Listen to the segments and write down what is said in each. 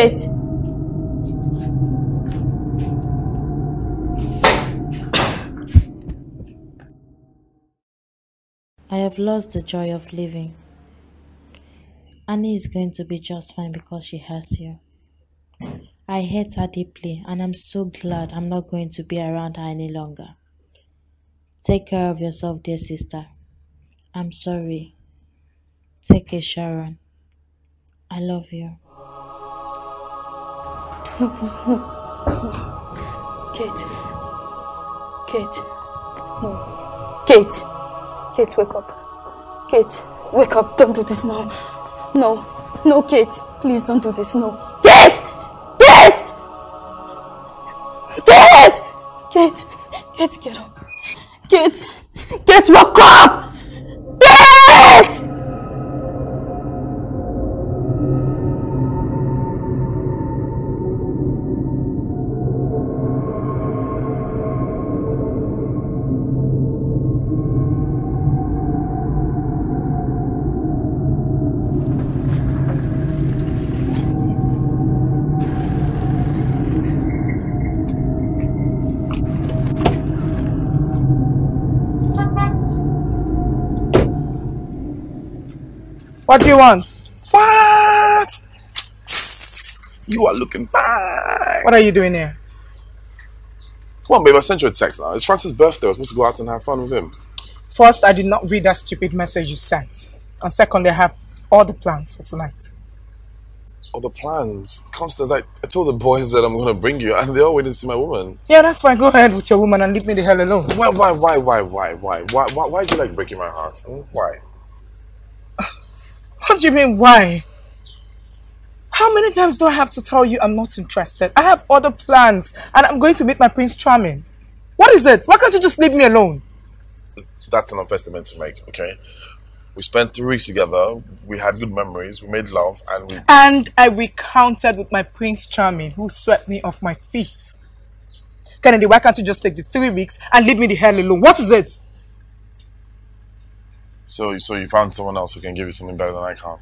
Kate. I have lost the joy of living. Annie is going to be just fine because she has you. I hate her deeply and I'm so glad I'm not going to be around her any longer. Take care of yourself, dear sister. I'm sorry. Take care, Sharon. I love you. Kate. Kate. No. Kate. Kate, wake up. Kate, wake up. Don't do this now. No. No, Kate. Please don't do this. No. Kate! Kate! Kate! Kate! Kate, get up. Kate! Kate, wake up! Kate! he wants. What? You are looking back. What are you doing here? Come on, babe. I sent you a text now. It's Francis' birthday. I was supposed to go out and have fun with him. First, I did not read that stupid message you sent. And second, I have all the plans for tonight. All the plans? Constance, I, I told the boys that I'm going to bring you, and they all waiting to see my woman. Yeah, that's fine. Go ahead with your woman and leave me the hell alone. Why, why, why, why, why, why? Why, why, why do you like breaking my heart? Hmm? Why? What do you mean, why? How many times do I have to tell you I'm not interested? I have other plans and I'm going to meet my Prince Charming. What is it? Why can't you just leave me alone? That's an investment to make, okay? We spent three weeks together, we had good memories, we made love, and we. And I recounted with my Prince Charming who swept me off my feet. Kennedy, why can't you just take the three weeks and leave me the hell alone? What is it? So, so you found someone else who can give you something better than I can.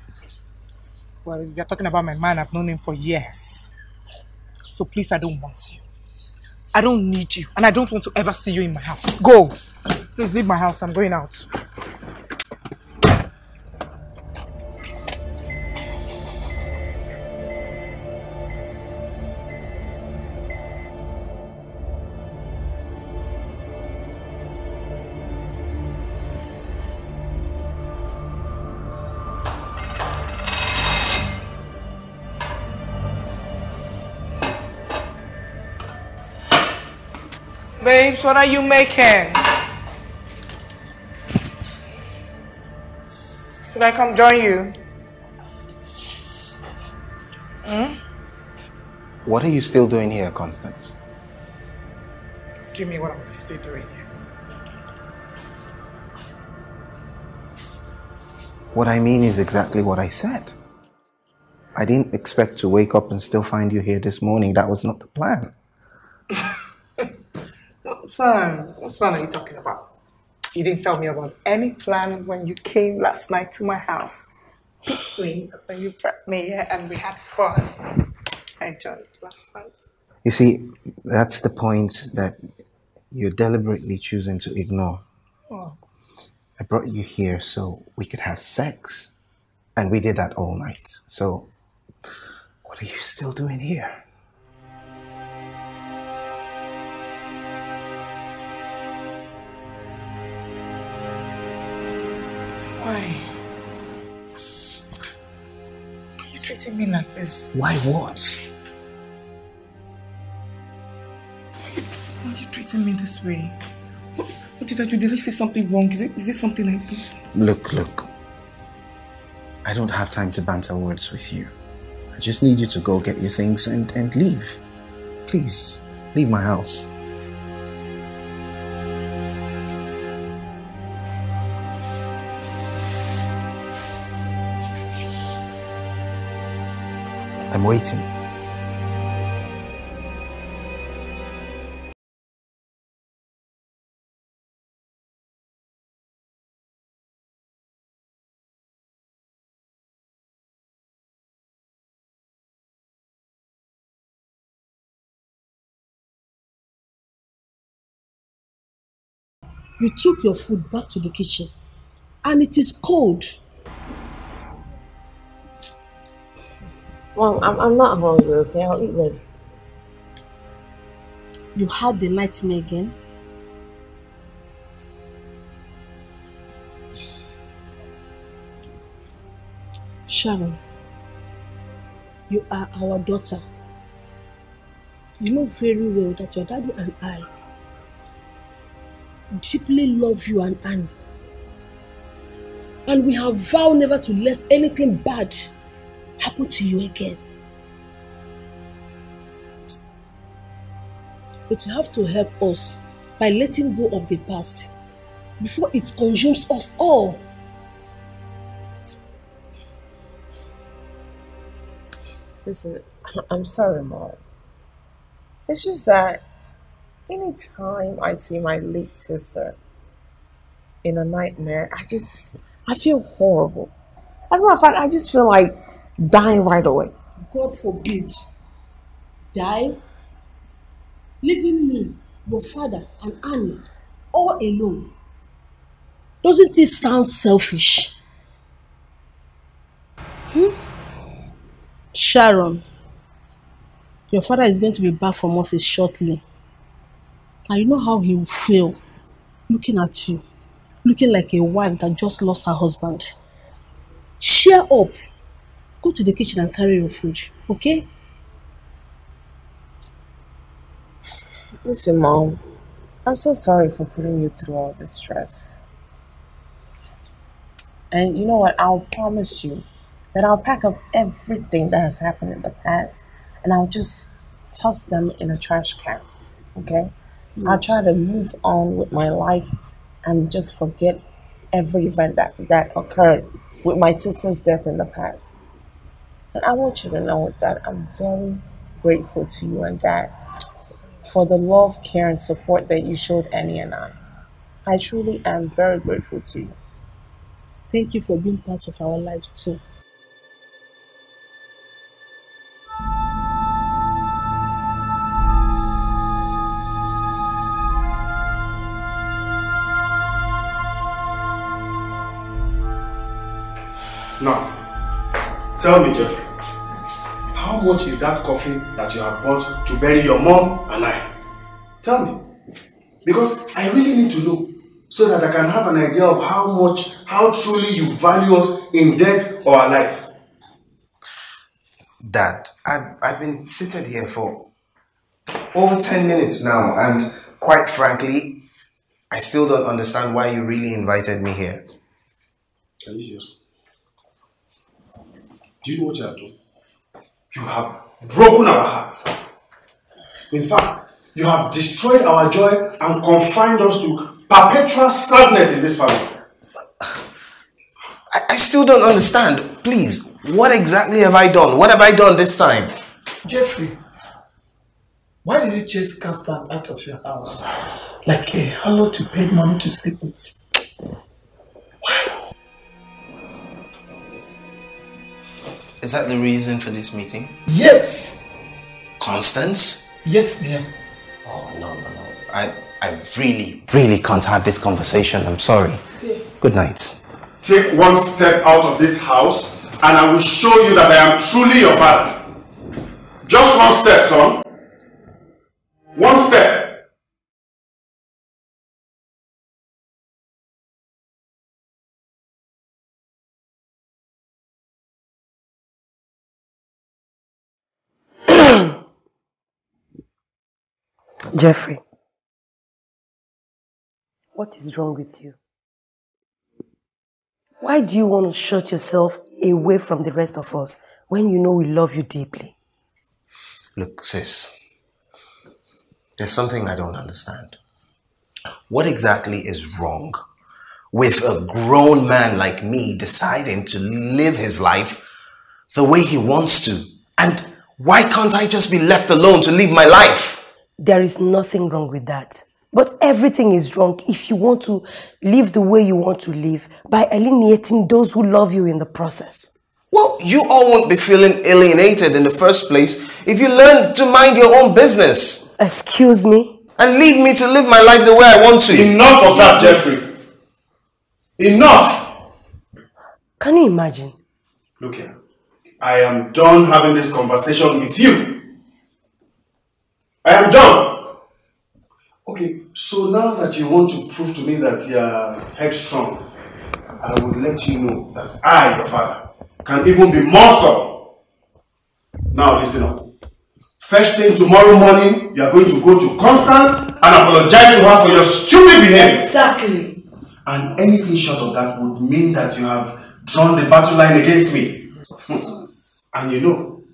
Well, you're talking about my man. I've known him for years. So please, I don't want you. I don't need you. And I don't want to ever see you in my house. Go! Please leave my house. I'm going out. What are you making? Should I come join you? Hmm? What are you still doing here, Constance? Jimmy, what am I still doing here? What I mean is exactly what I said. I didn't expect to wake up and still find you here this morning. That was not the plan. What plan? What plan are you talking about? You didn't tell me about any plan when you came last night to my house. Picked me up and you brought me here and we had fun. I enjoyed last night. You see, that's the point that you're deliberately choosing to ignore. Oh, I brought you here so we could have sex. And we did that all night. So, what are you still doing here? Why? Why are you treating me like this? Why what? Why are you treating me this way? What, what did I do? Did I say something wrong? Is it, is it something I did? Look, look. I don't have time to banter words with you. I just need you to go get your things and, and leave. Please, leave my house. I'm waiting. You took your food back to the kitchen and it is cold. I'm, I'm not hungry, okay? I'll eat later. You had the nightmare again? Sharon, you are our daughter. You know very well that your daddy and I deeply love you and Annie. And we have vowed never to let anything bad happen to you again. But you have to help us by letting go of the past before it consumes us all. Listen, I'm sorry, Mom. It's just that anytime I see my late sister in a nightmare, I just, I feel horrible. As a matter of fact, I just feel like dying right away. God forbid. Die? Leaving me, your father, and Annie all alone. Doesn't it sound selfish? Hmm? Sharon, your father is going to be back from office shortly. And you know how he will feel looking at you, looking like a wife that just lost her husband. Cheer up. Go to the kitchen and carry your food, okay? Listen, Mom, I'm so sorry for putting you through all this stress. And you know what? I'll promise you that I'll pack up everything that has happened in the past and I'll just toss them in a trash can. Okay? I'll try to move on with my life and just forget every event that, that occurred with my sister's death in the past. And I want you to know that I'm very grateful to you and Dad for the love, care, and support that you showed Annie and I. I truly am very grateful to you. Thank you for being part of our lives too. Now, tell me, Jeffrey, how much is that coffin that you have bought to bury your mom and I? Tell me. Because I really need to know so that I can have an idea of how much, how truly you value us in death or alive. Dad, I've, I've been seated here for over 10 minutes now, and quite frankly, I still don't understand why you really invited me here. Delicious. Do you know what you have done? You have broken our hearts. In fact, you have destroyed our joy and confined us to perpetual sadness in this family. I, I still don't understand. Please, what exactly have I done? What have I done this time? Jeffrey, why did you chase Constance out of your house? Like a harlot to paid money to sleep with. Is that the reason for this meeting? Yes! Constance? Yes, dear. Oh, no, no, no. I, I really, really can't have this conversation. I'm sorry. Good night. Take one step out of this house and I will show you that I am truly your father. Just one step, son. One step. Jeffrey, what is wrong with you? Why do you want to shut yourself away from the rest of us when you know we love you deeply? Look, sis, there's something I don't understand. What exactly is wrong with a grown man like me deciding to live his life the way he wants to? And why can't I just be left alone to live my life? There is nothing wrong with that. But everything is wrong if you want to live the way you want to live by alienating those who love you in the process. Well, you all won't be feeling alienated in the first place if you learn to mind your own business. Excuse me? and leave me to live my life the way I want to. Enough of that, Jeffrey. Enough! Can you imagine? Look here. I am done having this conversation with you. I am done. Okay, so now that you want to prove to me that you are headstrong, I will let you know that I, your father, can even be more stubborn. Now listen up. First thing tomorrow morning, you are going to go to Constance and apologize to her for your stupid behavior. Exactly. And anything short of that would mean that you have drawn the battle line against me. and you know,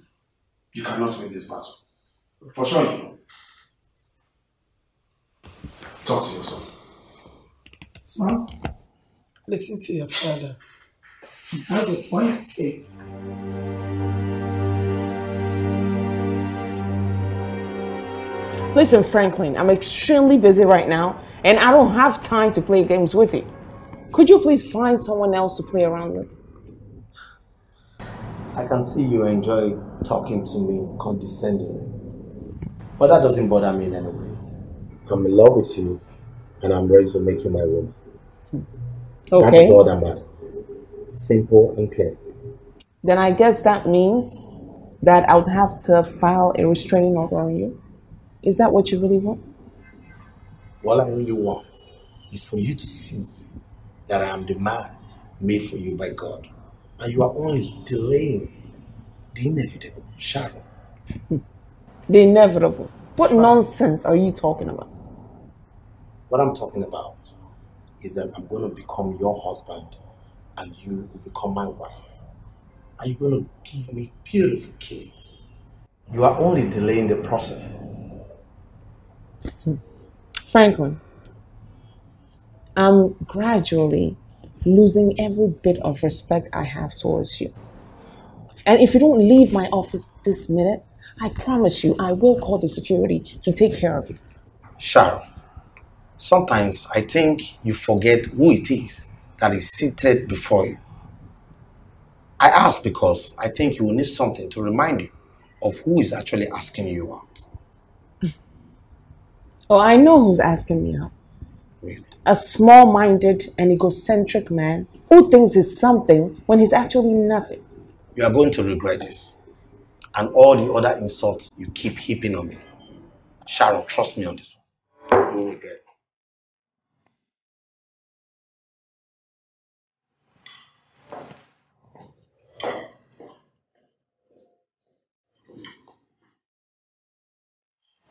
you cannot win this battle. For sure you know. Talk to your son. Son, listen to your father. He has a point to say. Listen, Franklin, I'm extremely busy right now, and I don't have time to play games with you. Could you please find someone else to play around with? I can see you enjoy talking to me condescendingly. But that doesn't bother me in any way. I'm in love with you and I'm ready to make you my woman. That Okay. is all that matters. Simple and clear. Then I guess that means that I would have to file a restraining order on you. Is that what you really want? All I really want is for you to see that I am the man made for you by God. And you are only delaying the inevitable, Sharon. The inevitable. What nonsense are you talking about? What I'm talking about is that I'm going to become your husband and you will become my wife. Are you're going to give me beautiful kids. You are only delaying the process. Franklin, I'm gradually losing every bit of respect I have towards you. And if you don't leave my office this minute, I promise you I will call the security to take care of you. Sharon, sometimes I think you forget who it is that is seated before you. I ask because I think you will need something to remind you of who is actually asking you out. Oh, I know who's asking me out. A small minded and egocentric man who thinks he's something when he's actually nothing. You are going to regret this. And all the other insults you keep heaping on me. Sharon, trust me on this one. You will regret.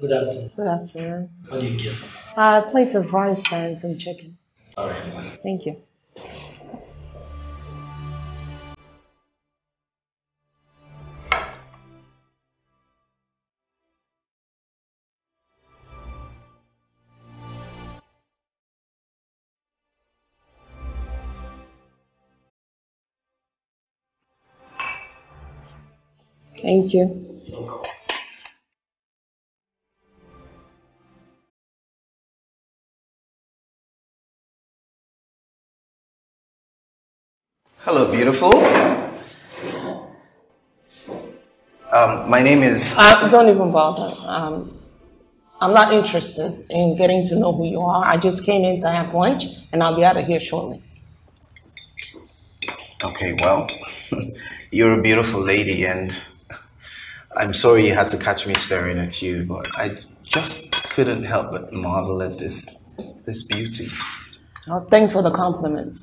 Good afternoon. Good afternoon. What do you give? Uh, a plate of rice and some chicken. All right. Thank you. Thank you. Hello, beautiful. Um, my name is. Uh, don't even bother. Um, I'm not interested in getting to know who you are. I just came in to have lunch, and I'll be out of here shortly. Okay, well, you're a beautiful lady, and I'm sorry you had to catch me staring at you, but I just couldn't help but marvel at this this beauty. Well, thanks for the compliment.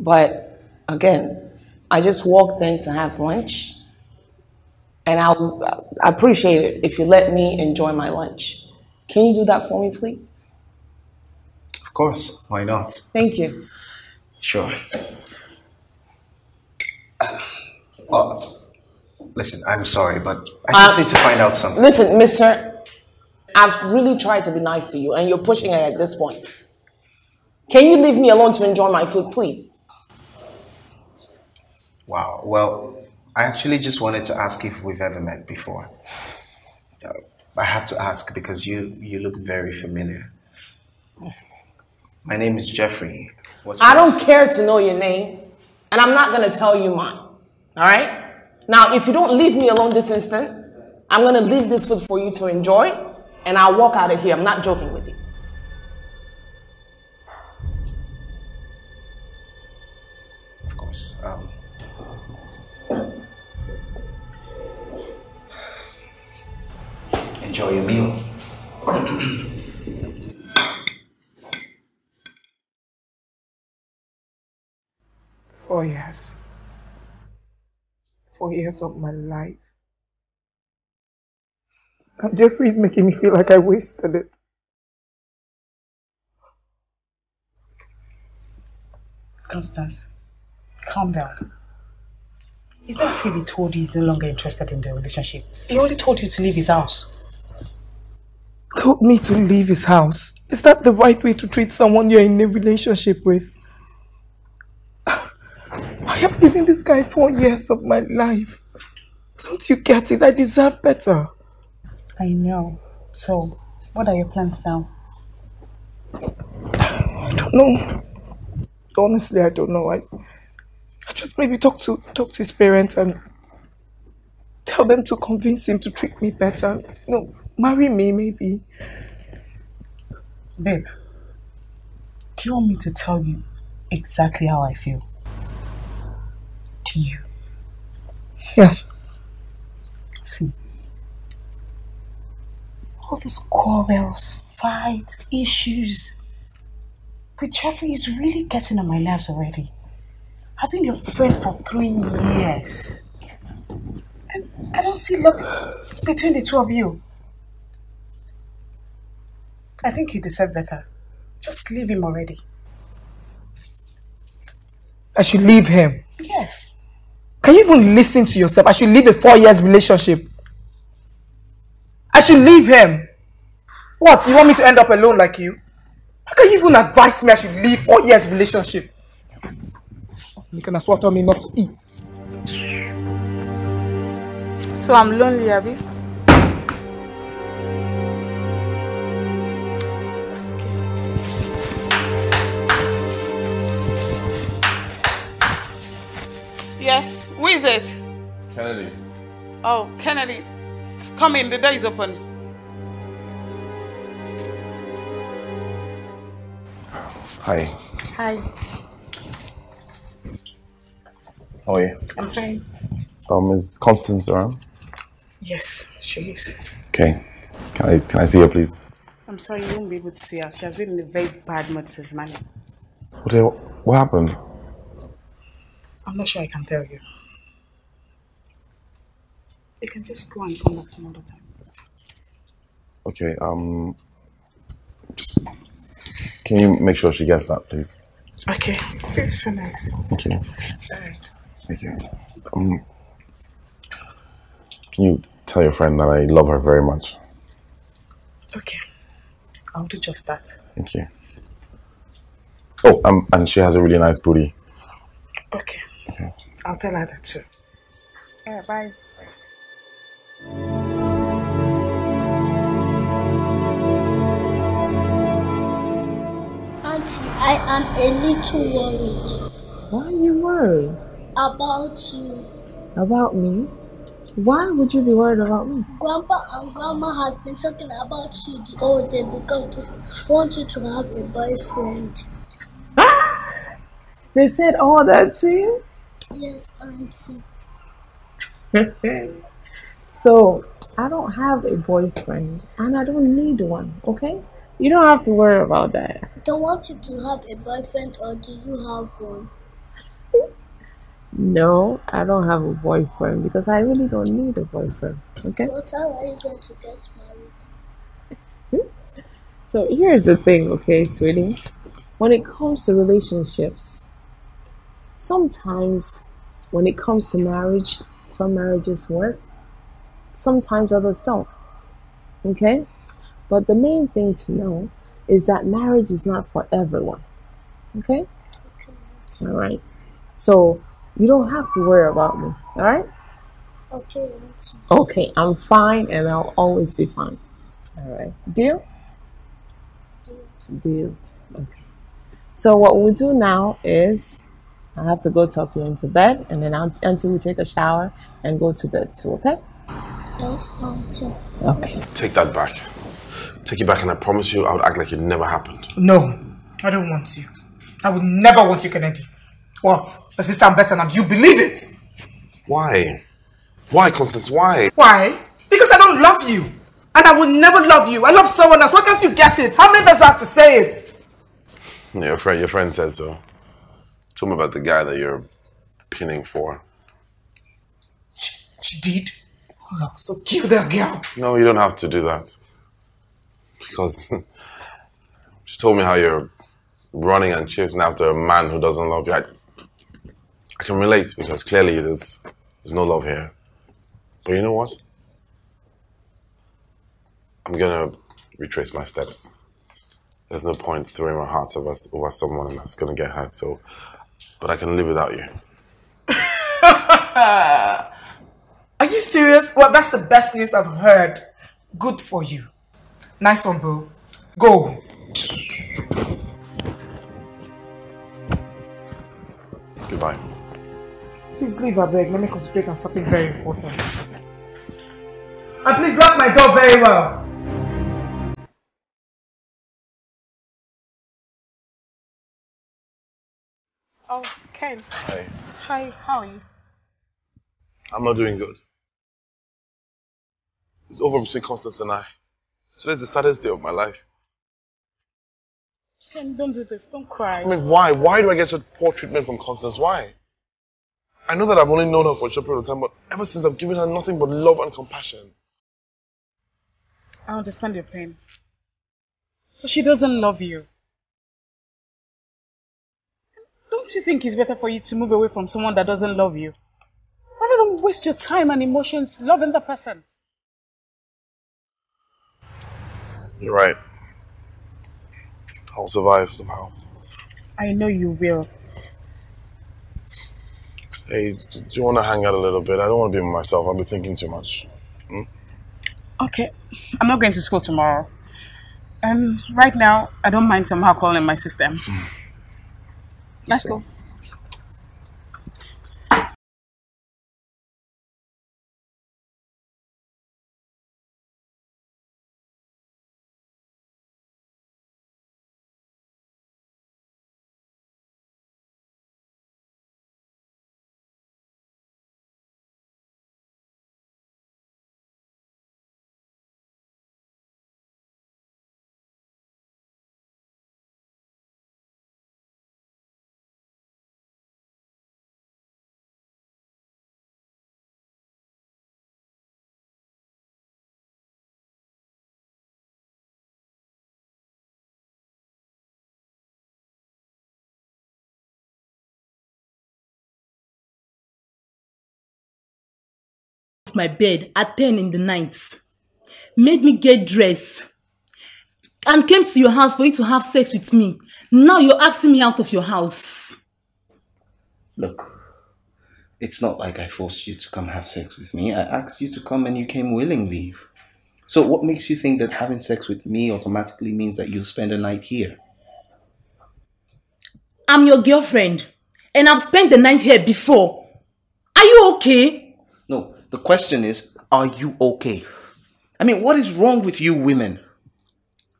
But again, I just walked in to have lunch, And I'll I appreciate it if you let me enjoy my lunch. Can you do that for me, please? Of course, why not? Thank you. Sure. Well, listen, I'm sorry, but I just Uh, need to find out something. Listen, mister, I've really tried to be nice to you, and you're pushing it at this point. Can you leave me alone to enjoy my food, please? Wow. Well, I actually just wanted to ask if we've ever met before. Uh, I have to ask because you you look very familiar. My name is Jeffrey. What's I yours? don't care to know your name, and I'm not gonna tell you mine. All right? Now, if you don't leave me alone this instant, I'm gonna leave this food for you to enjoy, and I'll walk out of here. I'm not joking with you. Of course. Um, enjoy your meal. Four years. Four years of my life. And Jeffrey's making me feel like I wasted it. Constance, calm down. It's not he told you he's no longer interested in the relationship. He only told you to leave his house. Told me to leave his house. Is that the right way to treat someone you're in a relationship with? I have given this guy four years of my life. Don't you get it? I deserve better. I know. So, what are your plans now? I don't know. Honestly, I don't know. I, maybe talk to talk to his parents and tell them to convince him to treat me better. No, marry me maybe. Babe, do you want me to tell you exactly how I feel? To you? Yes. See, all these quarrels, fights, issues. But Jeffrey is really getting on my nerves already. I've been your friend for three years. And I don't see love between the two of you. I think you deserve better. Just leave him already. I should leave him. Yes. Can you even listen to yourself? I should leave a four years relationship. I should leave him. What? You want me to end up alone like you? How can you even advise me I should leave four years relationship? You can as well tell me not to eat. So I'm lonely, Abby. Yes, who is it? Kennedy. Oh, Kennedy. Come in, the door is open. Hi. Hi. How are you? I'm fine. Um, is Constance around? Yes, she is. Okay. Can I can I see her, please? I'm sorry you won't be able to see her. She has been in a very bad mood since morning. What what happened? I'm not sure I can tell you. You can just go and come back some other time. Okay. Um. Just can you make sure she gets that, please? Okay, it's so nice. Thank you. Alright. Thank you. Um. Can you tell your friend that I love her very much? Okay. I'll do just that. Thank you. Oh, um, and she has a really nice booty. Okay. Okay. I'll tell her that too. Yeah, bye. Auntie, I am a little worried Why are you worried? About you. About me? Why would you be worried about me? Grandpa and Grandma has been talking about you the whole day because they want you to have a boyfriend. They said all that to you? Yes, Auntie. so, I don't have a boyfriend and I don't need one, okay? You don't have to worry about that. They want you to have a boyfriend or do you have one? No, I don't have a boyfriend because I really don't need a boyfriend. Okay? What how are you going to get married? So here's the thing, okay, sweetie. When it comes to relationships, sometimes when it comes to marriage, some marriages work, sometimes others don't. Okay? But the main thing to know is that marriage is not for everyone. Okay? Okay? All right. So you don't have to worry about me. All right? Okay. Okay, I'm fine and I'll always be fine. All right. Deal? Deal. Okay. So what we'll do now is I have to go tuck you into bed and then aunt- until we take a shower and go to bed too, okay? Yes, auntie. Okay. Take that back. Take it back, and I promise you, I would act like it never happened. No, I don't want you. I would never want you, Kennedy. What? Does it sound better now? Do you believe it? Why? Why, Constance? Why? Why? Because I don't love you. And I will never love you. I love someone else. Why can't you get it? How many times do I have to say it? Your friend, your friend said so. Tell me about the guy that you're pinning for. She did? Oh, so kill that girl. No, you don't have to do that. Because she told me how you're running and chasing after a man who doesn't love you. I, I can relate because clearly there's there's no love here. But you know what? I'm gonna retrace my steps. There's no point throwing my heart over, over someone that's gonna get hurt. So, but I can live without you. Are you serious? Well, that's the best news I've heard. Good for you. Nice one, bro. Go. Goodbye. Please leave, I beg. Let me concentrate on something very important. And please lock my door very well. Oh, Ken. Hey, Hi, how are you? I'm not doing good. It's over between Constance and I. Today's the saddest day of my life. Ken, don't do this. Don't cry. I mean, why? Why do I get such poor treatment from Constance? Why? I know that I've only known her for a short period of time, but ever since I've given her nothing but love and compassion. I understand your pain. But she doesn't love you. Don't you think it's better for you to move away from someone that doesn't love you? Rather than waste your time and emotions loving the person. You're right. I'll survive somehow. I know you will. Hey, do you want to hang out a little bit? I don't want to be myself. I'll be thinking too much. Hmm? Okay. I'm not going to school tomorrow. Um, right now, I don't mind somehow calling my system. Let's go. My bed at 10 in the night, made me get dressed, and came to your house for you to have sex with me. Now you're asking me out of your house. Look, it's not like I forced you to come have sex with me. I asked you to come and you came willingly. So, what makes you think that having sex with me automatically means that you'll spend a night here? I'm your girlfriend, and I've spent the night here before. Are you okay? The question is, are you okay? I mean, what is wrong with you women?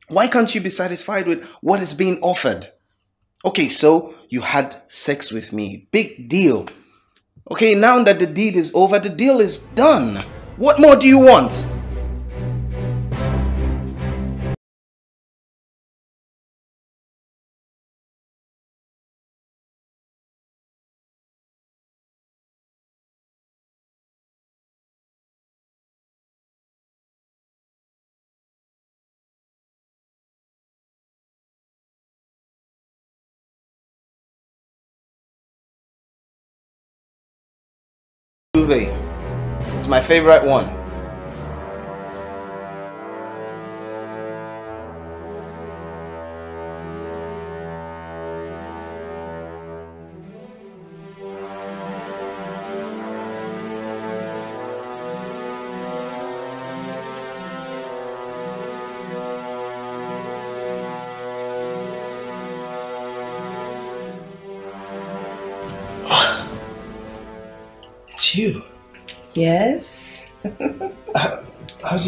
Why can't you be satisfied with what is being offered? Okay, so you had sex with me. Big deal. Okay, now that the deed is over, the deal is done. What more do you want? Favorite one.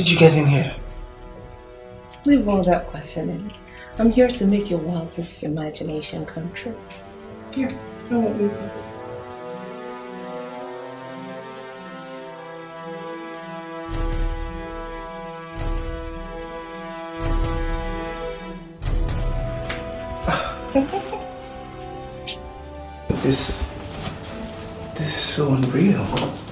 Did you get in here? Leave all that questioning. I'm here to make your wildest imagination come true. Here, I won't leave you. This. This is so unreal.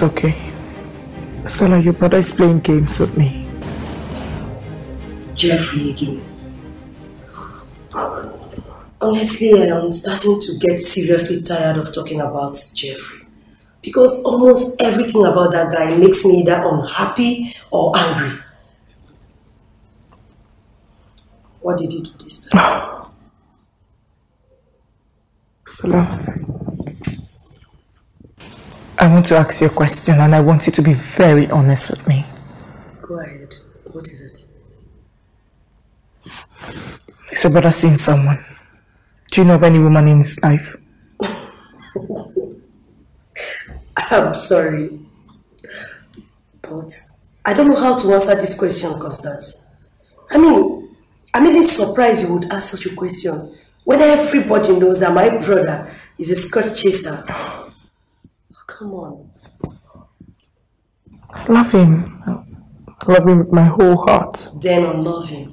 I'm not okay. Stella, your brother is playing games with me. Jeffrey again. Honestly, I am starting to get seriously tired of talking about Jeffrey. Because almost everything about that guy makes me either unhappy or angry. What did you do this time? Stella, I want to ask you a question and I want you to be very honest with me. Go ahead. What is it? It's about brother seeing someone? Do you know of any woman in his life? I'm sorry. But I don't know how to answer this question, Constance. I mean, I'm even surprised you would ask such a question when everybody knows that my brother is a skirt chaser. Come on. Love him. I love him with my whole heart. Then unlove him.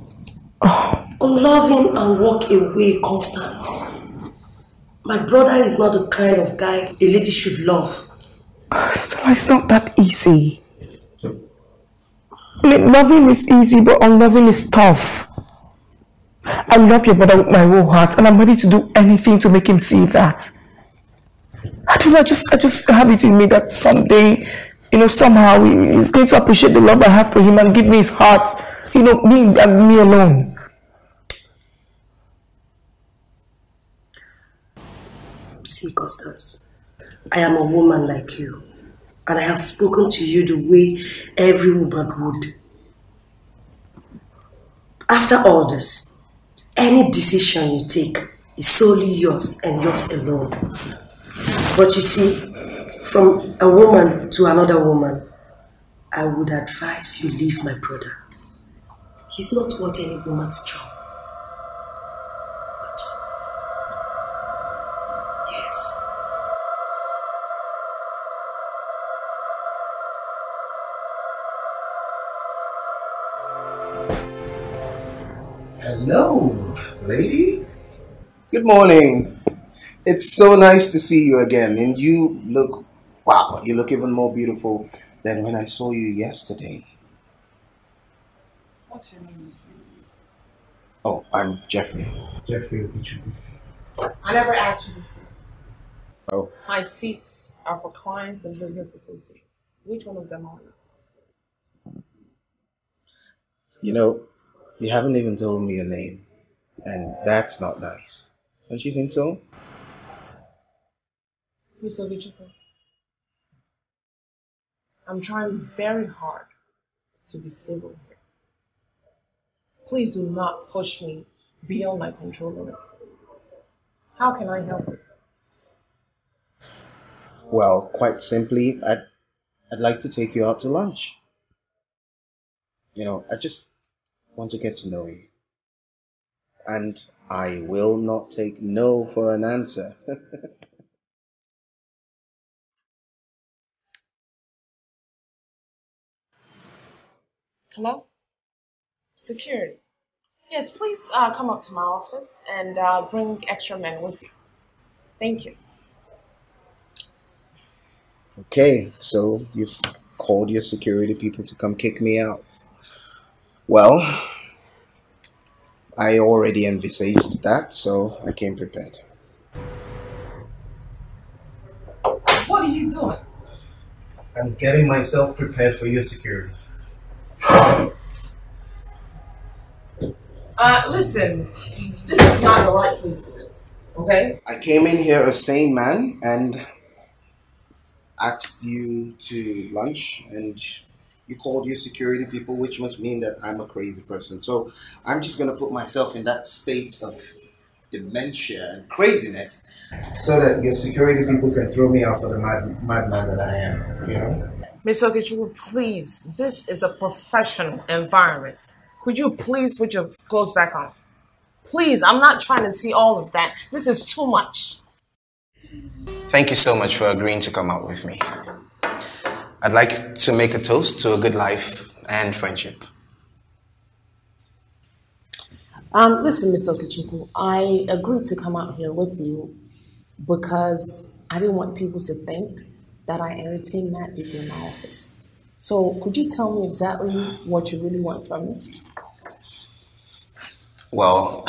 Oh. Unlove him and walk away, Constance. My brother is not the kind of guy a lady should love. Stella, it's not that easy. Loving is easy, but unloving is tough. I love your brother with my whole heart, and I'm ready to do anything to make him see that. I don't know, I just, I just have it in me that someday, you know, somehow he's going to appreciate the love I have for him and give me his heart, you know, me and me alone. See, Constance, I am a woman like you, and I have spoken to you the way every woman would. After all this, any decision you take is solely yours and yours alone. But you see, from a woman to another woman, I would advise you leave my brother. He's not what any woman's job. At all. Yes. Hello, lady. Good morning. It's so nice to see you again, and you look wow. You look even more beautiful than when I saw you yesterday. What's your name, Miss? Oh, I'm Jeffrey. Jeffrey Okechukwu. I never asked you to sit. Oh, My seats are for clients and business associates. Which one of them are you? you know, you haven't even told me your name, and that's not nice. Don't you think so? Mr. Okechukwu. I'm trying very hard to be civil here. Please do not push me beyond my control limit. How can I help you? Well, quite simply, I'd I'd like to take you out to lunch. You know, I just want to get to know you. And I will not take no for an answer. Hello? Security. Yes, please uh, come up to my office and uh, bring extra men with you. Thank you. Okay, so you've called your security people to come kick me out. Well, I already envisaged that, so I came prepared. What are you doing? I'm getting myself prepared for your security. Uh, listen, this is not the right place for this, okay? I came in here a sane man and asked you to lunch, and you called your security people, which must mean that I'm a crazy person. So I'm just gonna put myself in that state of dementia and craziness so that your security people can throw me out for the mad madman that I am, you know? Miss Okechukwu, please, this is a professional environment. Could you please put your clothes back on? Please, I'm not trying to see all of that. This is too much. Thank you so much for agreeing to come out with me. I'd like to make a toast to a good life and friendship. Um, listen, Mr. Okechukwu, I agreed to come out here with you because I didn't want people to think that I entertain mad people in my office. So could you tell me exactly what you really want from me? Well,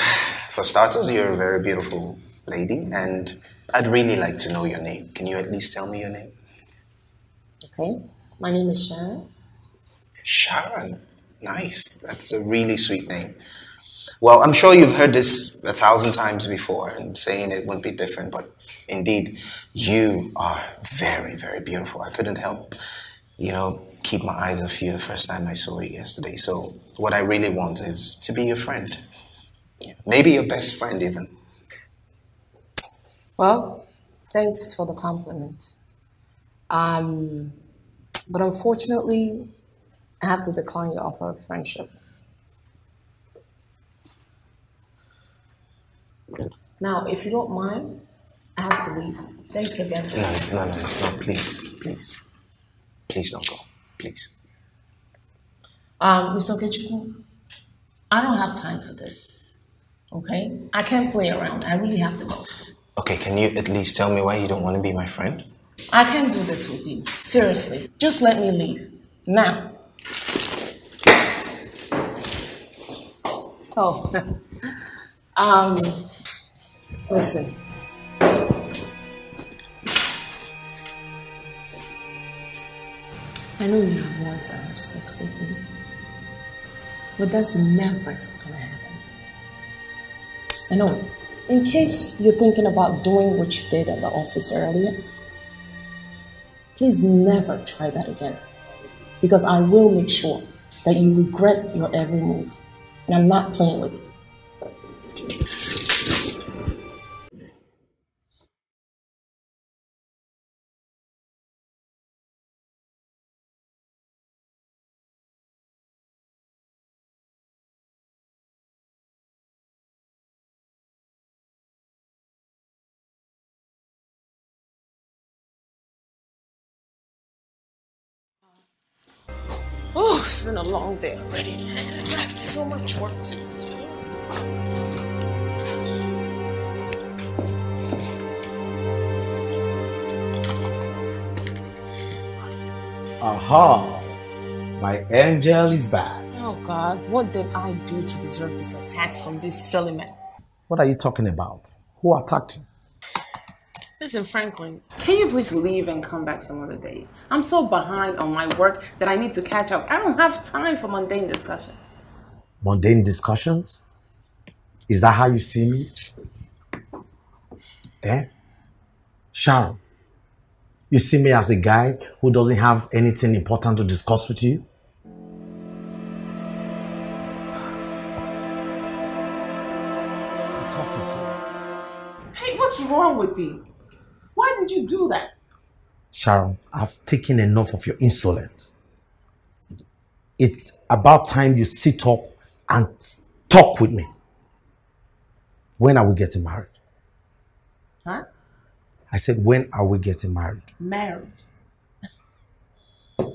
for starters, you're a very beautiful lady, and I'd really like to know your name. Can you at least tell me your name? Okay, my name is Sharon. Sharon. Nice. That's a really sweet name. Well, I'm sure you've heard this a thousand times before and saying it wouldn't be different, but indeed, you are very, very beautiful. I couldn't help, you know, keep my eyes off you the first time I saw you yesterday. So, what I really want is to be your friend. Maybe your best friend, even. Well, thanks for the compliment. Um, but unfortunately, I have to decline your offer of friendship. Now, if you don't mind, I have to leave. Thanks again. No, no, no, no, no, please, please. Please don't go. Please. Um, Mr. Okechukwu, I don't have time for this. Okay? I can't play around. I really have to go. Okay, can you at least tell me why you don't want to be my friend? I can't do this with you. Seriously. Just let me leave. Now. Oh. um, listen. I know you want sex with me, but that's never gonna happen. I know. In case you're thinking about doing what you did at the office earlier, please never try that again. Because I will make sure that you regret your every move. And I'm not playing with you. It's been a long day already, man. I got so much work to do. Aha! My angel is back. Oh God, what did I do to deserve this attack from this silly man? What are you talking about? Who attacked you? Listen, Franklin, can you please leave and come back some other day? I'm so behind on my work that I need to catch up. I don't have time for mundane discussions. Mundane discussions? Is that how you see me? Eh? Sharon, you see me as a guy who doesn't have anything important to discuss with you? I'm talking to you. Hey, what's wrong with you? Why did you do that? Sharon, I've taken enough of your insolence. It's about time you sit up and talk with me. When are we getting married? Huh? I said, when are we getting married? Married.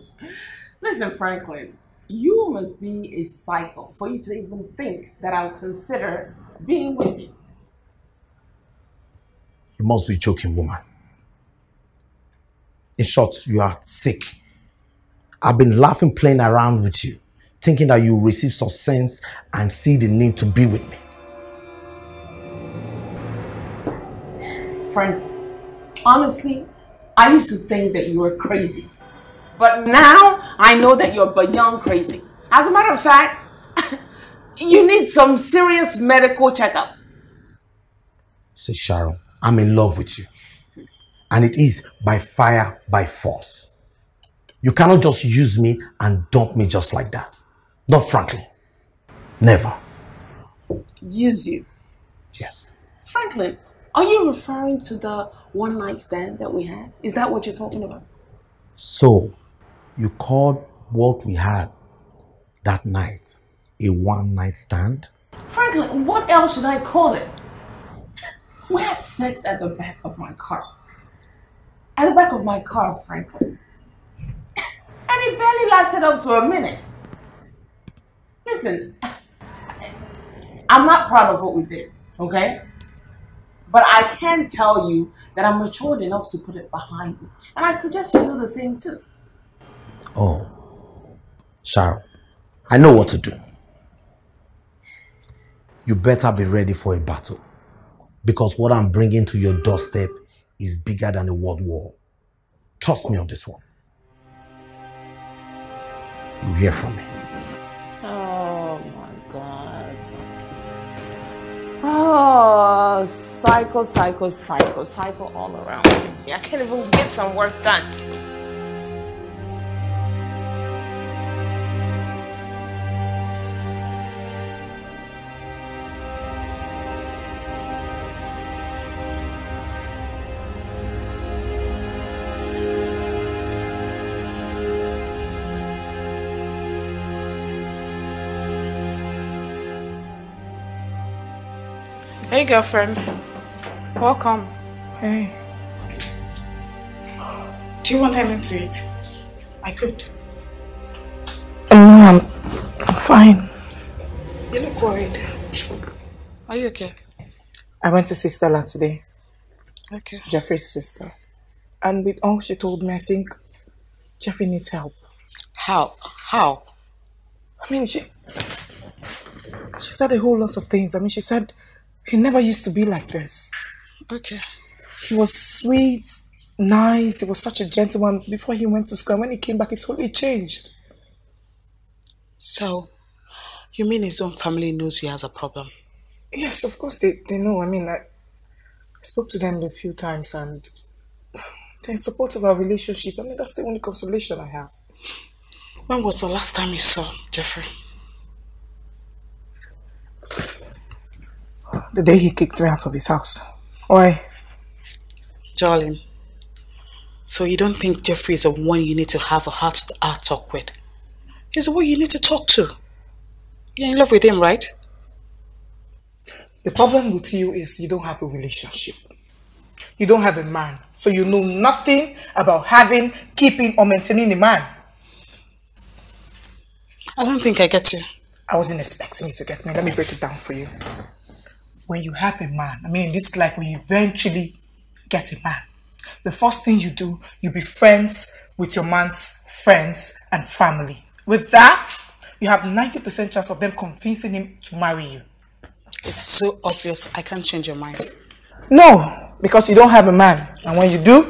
Listen, Franklin, You must be a psycho for you to even think that I'll consider being with you. You must be joking, woman. In short, you are sick. I've been laughing, playing around with you, thinking that you receive some sense and see the need to be with me. Frank, honestly, I used to think that you were crazy. But now I know that you're beyond crazy. As a matter of fact, you need some serious medical checkup. Say, Sharon, I'm in love with you. And it is by fire, by force. You cannot just use me and dump me just like that. Not frankly. Never. Use you. Yes. Franklin, are you referring to the one night stand that we had? Is that what you're talking about? So, you called what we had that night a one night stand? Franklin, what else should I call it? We had sex at the back of my car. At the back of my car, Franklin. And it barely lasted up to a minute. Listen, I'm not proud of what we did, okay? But I can tell you that I'm matured enough to put it behind me. And I suggest you do the same too. Oh, Sharon, I know what to do. You better be ready for a battle. Because what I'm bringing to your doorstep is bigger than a world war. Trust me on this one. You hear from me. Oh my god. Oh, cycle, cycle, cycle, cycle all around. I can't even get some work done. Hey, girlfriend. Welcome. Hey. Do you want anything to eat? I could. Uh, no, I'm, I'm fine. You look worried. Are you okay? I went to see Stella today, Okay. Jeffrey's sister. And with all she told me, I think Jeffrey needs help. How? How? I mean, she she said a whole lot of things. I mean, she said he never used to be like this. Okay. He was sweet, nice. He was such a gentleman before he went to school. And when he came back, he totally changed. So, you mean his own family knows he has a problem? Yes, of course they, they know. I mean, I, I spoke to them a few times and they're in support of our relationship. I mean, that's the only consolation I have. When was the last time you saw Jeffrey? The day he kicked me out of his house. Why? Darling, so you don't think Jeffrey is the one you need to have a heart-to-heart talk with? He's the one you need to talk to. You're in love with him, right? The problem with you is you don't have a relationship. You don't have a man. So you know nothing about having, keeping, or maintaining a man. I don't think I get you. I wasn't expecting you to get me. Let me break it down for you. When you have a man, I mean, in this life, when you eventually get a man, the first thing you do, you be friends with your man's friends and family. With that, you have 90% chance of them convincing him to marry you. It's so obvious I can't change your mind. No, because you don't have a man. And when you do,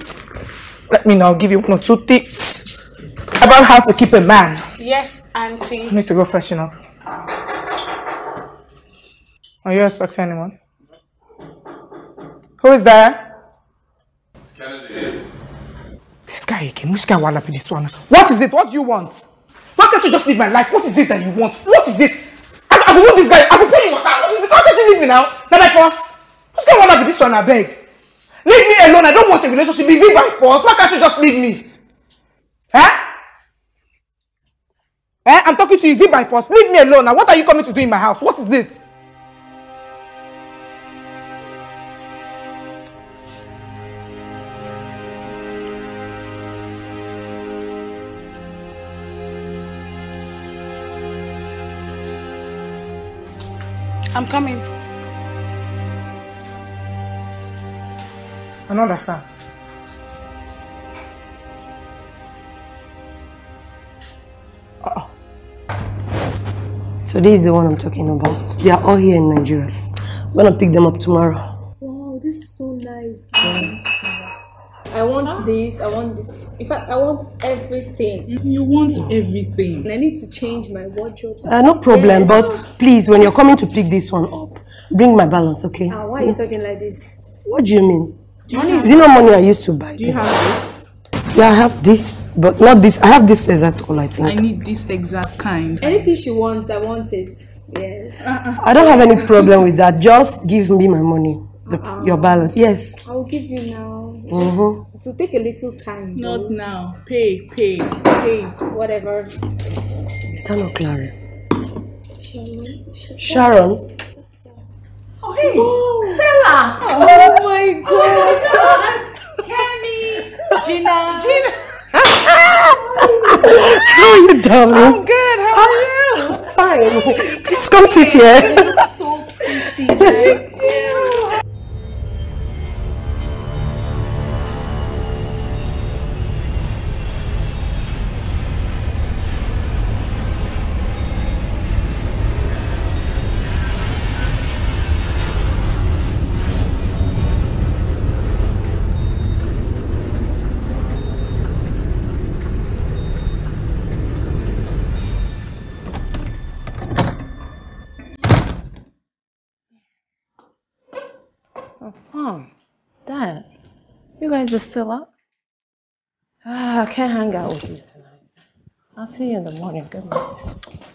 let me now give you one or two tips about how to keep a man. Yes, Auntie. I need to go freshen up. Are you expecting anyone? Who is there? This guy again. Which guy wanna be this one? What is it? What do you want? Why can't you just live my life? What is it that you want? What is it? I, I will want this guy. I will pay you water. What is it? Why can't you leave me now? Now by force. Which guy wanna be this one? I beg. Leave me alone. I don't want a relationship. Is it by force? Why can't you just leave me? Huh? Eh? I'm talking to you. Is it by force? Leave me alone. Now, what are you coming to do in my house? What is it? I'm coming. I don't understand. Oh! So this is the one I'm talking about. They are all here in Nigeria. I'm gonna pick them up tomorrow. Wow, this is so nice. I want ah. this, I want this. In fact, I want everything. You want everything. And I need to change my wardrobe. Uh, no problem, Yes. but please, when you're coming to pick this one up, bring my balance, okay? Ah, why are you talking like this? What do you mean? Money Is it not money I used to buy? Do you them? have this? Yeah, I have this, but not this. I have this exact all, I think. I need this exact kind. Anything she wants, I want it. Yes. I don't have any problem with that. Just give me my money, the, your balance. Yes. I will give you now. Just, Mhm. It will take a little time. Not though. now. Pay, pay. pay, whatever. Is that not Clara? Sharon. Sharon? Oh, hey, Stella! Oh my god! Kemi! Gina! Gina! How are you, darling? I'm good. How are you? Fine. Please come sit here. You're so pretty. Thank you. Guys are still up? Ah, I can't hang out with you tonight. I'll see you in the morning. Good night.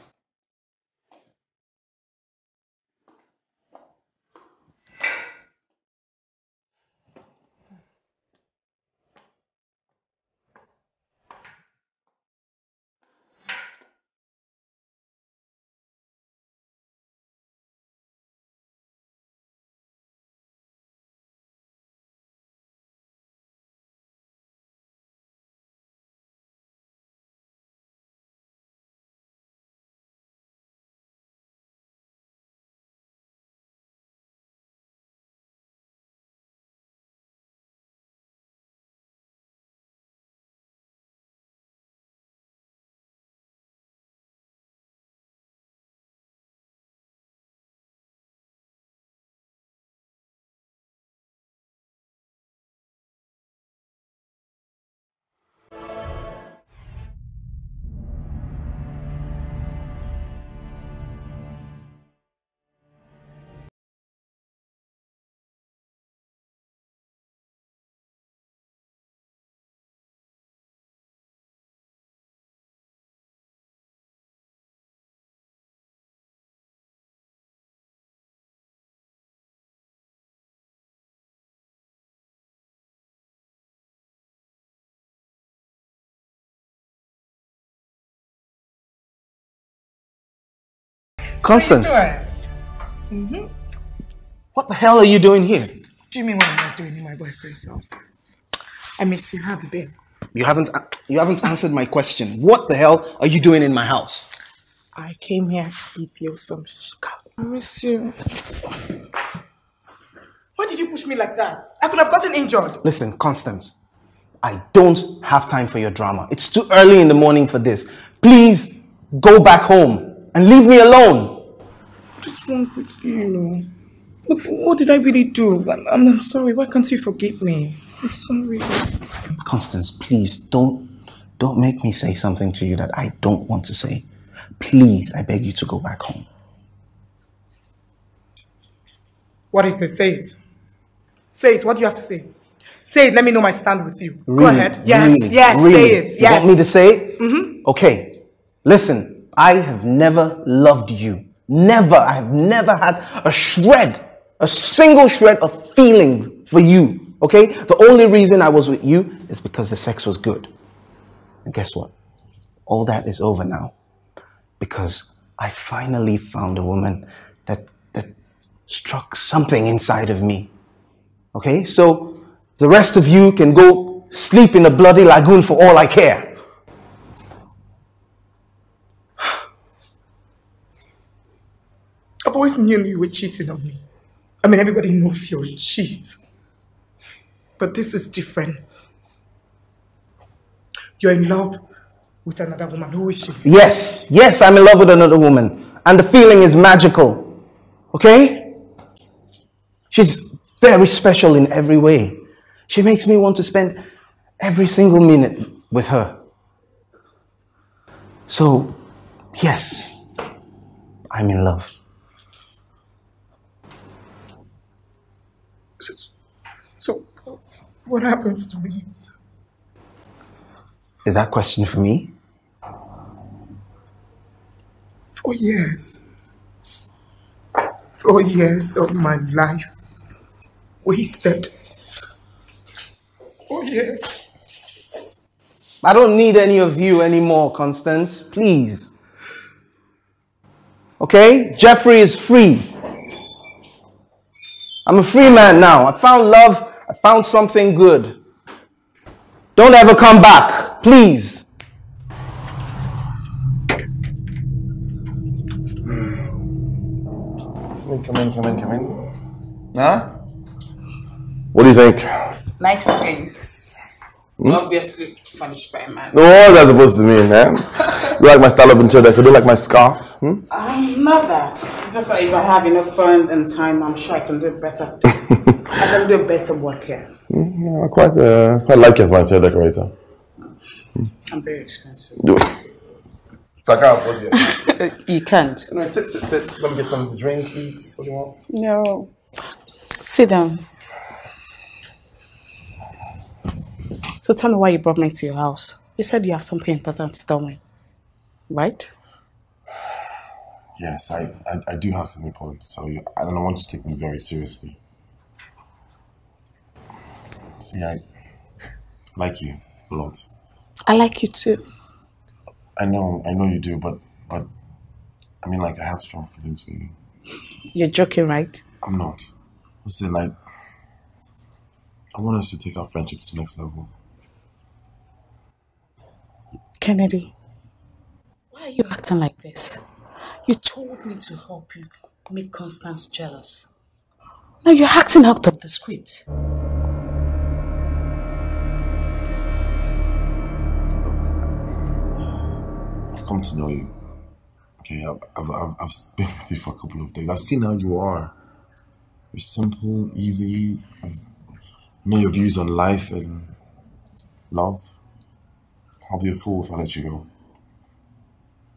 Constance, Mm-hmm. what the hell are you doing here? Do you mean what am I doing in my boyfriend's house? I miss you. Have you been? You haven't you haven't answered my question. What the hell are you doing in my house? I came here to give you some sugar. I miss you. Why did you push me like that? I could have gotten injured. Listen, Constance, I don't have time for your drama. It's too early in the morning for this. Please go back home and leave me alone. Wrong with you? Look, what did I really do? I'm, I'm, sorry. Why can't you forgive me? I'm sorry. Constance, please don't don't make me say something to you that I don't want to say. Please, I beg you to go back home. What is it? Say it. Say it. What do you have to say? Say it. Let me know my stand with you. Go ahead. Yes. Really? Yes. Really? Say it. You Yes. want me to say it? Mm-hmm. Okay. Listen, I have never loved you. Never. I have never had a shred, a single shred of feeling for you. Okay? The only reason I was with you is because the sex was good. And guess what? All that is over now. Because I finally found a woman that that struck something inside of me. Okay? So the rest of you can go sleep in a bloody lagoon for all I care. But I've always knew you were cheating on me. I mean, everybody knows you're a cheat. But this is different. You're in love with another woman. Who is she? Yes, yes, I'm in love with another woman. And the feeling is magical. Okay? She's very special in every way. She makes me want to spend every single minute with her. So, yes, I'm in love. So, what happens to me? Is that question for me? Four years. Four years of my life wasted. Four years. I don't need any of you anymore, Constance. Please. Okay? Jeffrey is free. I'm a free man now. I found love. I found something good. Don't ever come back. Please. Come in, come in, come in, come in. Huh? What do you think? Nice face. Hmm? Obviously furnished by a man. What is that supposed to mean, man? you like my style of interior decor? Do you like my scarf? Hmm? Um, not that. Just that if I have enough fun and time, I'm sure I can do better. I can do better work here. Hmm, yeah, I quite, uh, quite like you as my interior decorator. I'm very expensive. So I can't afford you. you can't. No, sit, sit, sit. Let me get something to drink, eat. What do you want? No. Sit down. So tell me why you brought me to your house. You said you have something important to tell me. Right? Yes, I, I, I do have something important to tell you, and I want you to take me very seriously. See, I like you a lot. I like you too. I know, I know you do, but but I mean, like, I have strong feelings for you. You're joking, right? I'm not. Listen, like, I want us to take our friendship to the next level. Kennedy, why are you acting like this? You told me to help you make Constance jealous. Now you're acting out of the script. I've come to know you. Okay, I've, I've, I've, I've been with you for a couple of days. I've seen how you are. You're simple, easy. I've know your views on life and love. I'll be a fool if I let you go.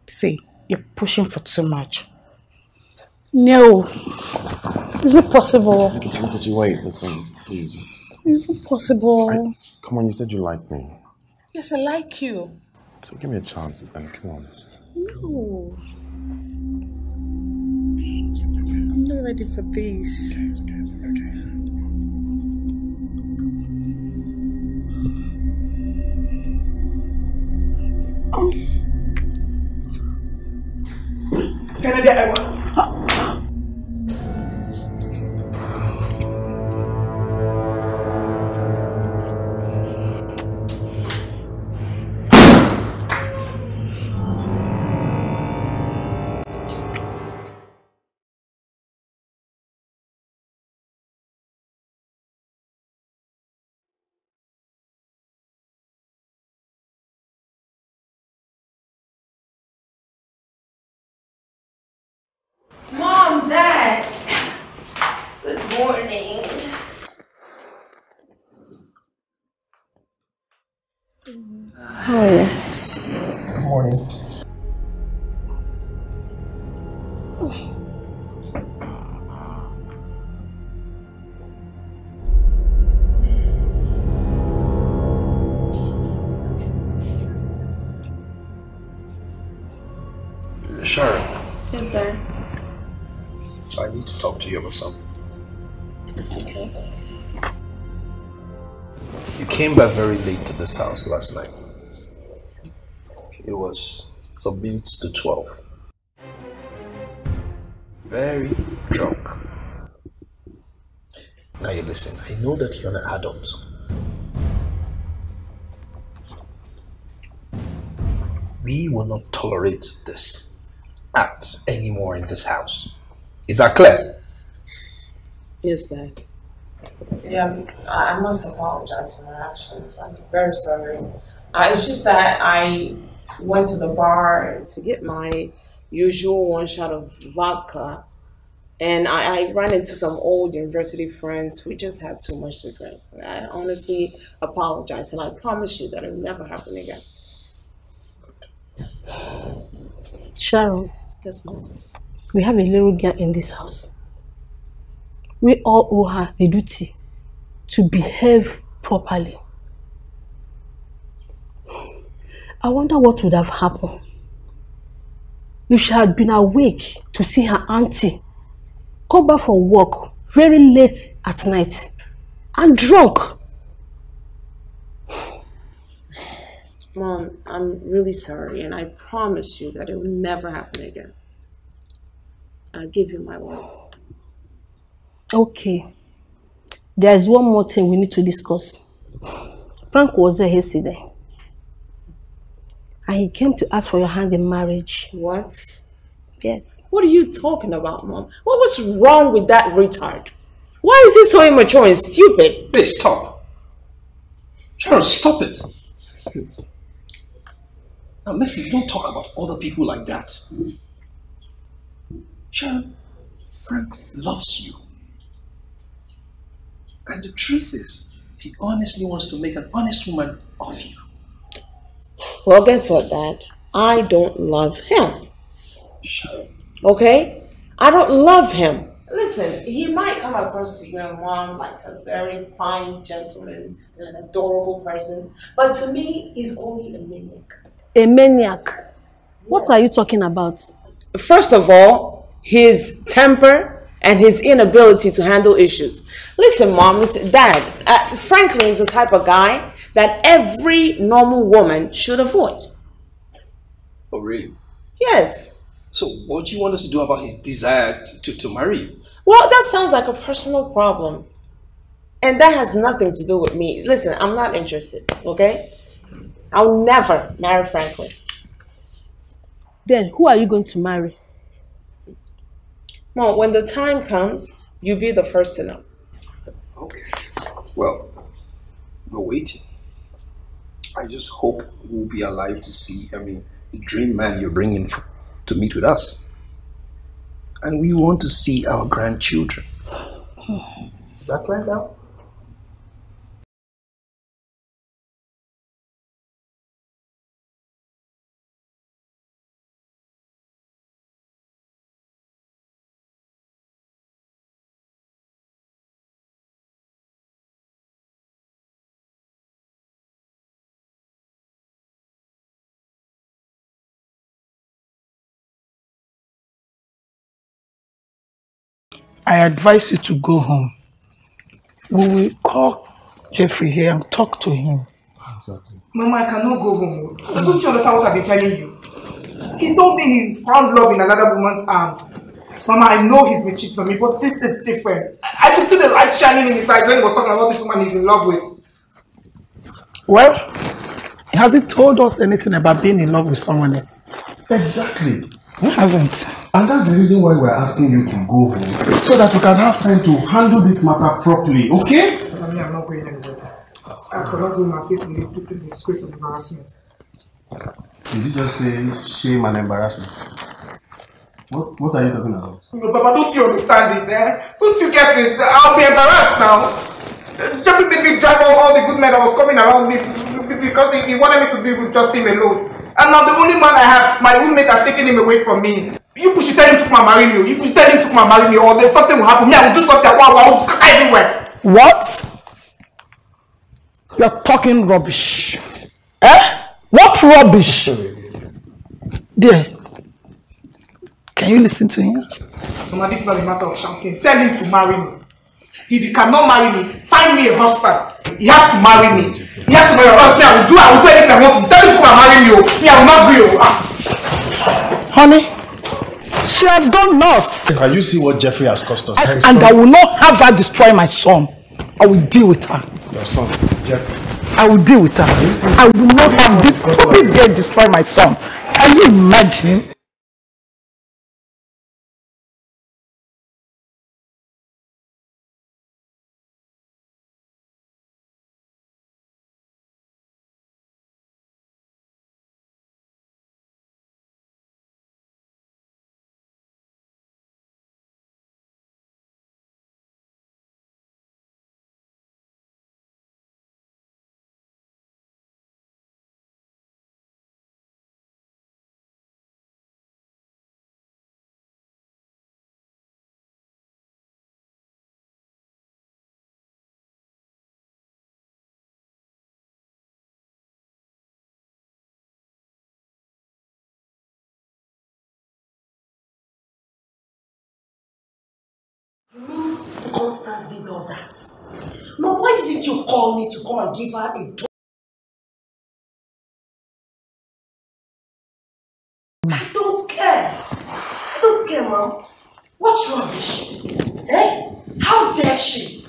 See, you're pushing for too much. No, it's not possible. You, look at you. Wait, listen, please It's not possible. come on. You said you like me, Yes, I like you. so give me a chance. And come on. No. I'm not ready for this. Kennedy, I want. Morning. How are you? Good morning. Sharon, Yes, Dad. I need to talk to you about something. You came back very late to this house last night. It was some minutes to 12. Very drunk. Now you listen, I know that you're an adult. We will not tolerate this act anymore in this house. Is that clear? Yes, Dad. See, I'm, I I must apologize for my actions. I'm very sorry. Uh, it's just that I went to the bar to get my usual one shot of vodka, and I, I ran into some old university friends. We just had too much to drink. I honestly apologize, and I promise you that it will never happen again. Sharon, Yes, Mom. we have a little girl in this house. We all owe her the duty to behave properly. I wonder what would have happened if she had been awake to see her auntie come back from work very late at night and drunk. Mom, I'm really sorry, and I promise you that it will never happen again. I give you my word. Okay. There's one more thing we need to discuss. Frank was there yesterday. And he came to ask for your hand in marriage. What? Yes. What are you talking about, Mom? What was wrong with that retard? Why is he so immature and stupid? Hey, stop. Sharon, stop it. Now listen, don't talk about other people like that. Sharon, Frank loves you. And the truth is, he honestly wants to make an honest woman of you. Well, guess what, Dad? I don't love him. Sharon. Okay? I don't love him. Listen, he might come across to you and mom like a very fine gentleman and an adorable person, but to me, he's only a maniac. A maniac. What are you talking about? First of all, his temper and his inability to handle issues. Listen, mom, listen, dad, uh, Franklin is the type of guy that every normal woman should avoid. Oh, really? Yes. So, what do you want us to do about his desire to, to, to marry you? Well, that sounds like a personal problem. And that has nothing to do with me. Listen, I'm not interested, okay? I'll never marry Franklin. Then who are you going to marry? Mom, when the time comes, you'll be the first to know. Okay. Well, we're waiting. I just hope we'll be alive to see, I mean, the dream man you're bringing to meet with us. And we want to see our grandchildren. Is that clear now? I advise you to go home. We will call Jeffrey here and talk to him. Mama, I cannot go home. Don't you understand what I've been telling you? He told me he's found love in another woman's arms. Mama, I know he's been cheating on me, but this is different. I I could see the light shining in his eyes when he was talking about this woman he's in love with. Well, has he told us anything about being in love with someone else? Exactly. He hasn't. And that's the reason why we're asking you to go home. So that we can have time to handle this matter properly, okay? Mama, me, I'm not going anywhere. I cannot go in my face and be put in the disgrace of embarrassment. Did you just say shame and embarrassment? What, what are you talking about? No, Papa, don't you understand it, eh? Don't you get it? I'll be embarrassed now. Jeffrey made me drive all, all the good men that was coming around me because he, he wanted me to be with just him alone. And now the only man I have, my roommate has taken him away from me. You push tell him to come and marry me. You push tell him to come and marry me, or there's something will happen. Me, I will do something. Wow, wow, everywhere. What? You're talking rubbish. Eh? What rubbish? There. Can you listen to him? Mama, this is not a matter of shouting. Tell him to marry me. If he cannot marry me, find me a husband. He has to marry me. He has to marry a husband. I will do. I will do anything I want to. Tell him to come and marry me. Me, I will not be. Ah. Honey, she has gone lost. Can you see what Jeffrey has cost us? And I will not have her destroy my son. I will deal with her. Your son, Jeffrey. I will deal with her. I will not have this stupid girl destroy my son. Can you imagine? Did all that. Mom, why didn't you call me to come and give her a do- I don't care. I don't care, Mom. What's rubbish? Eh? How dare she?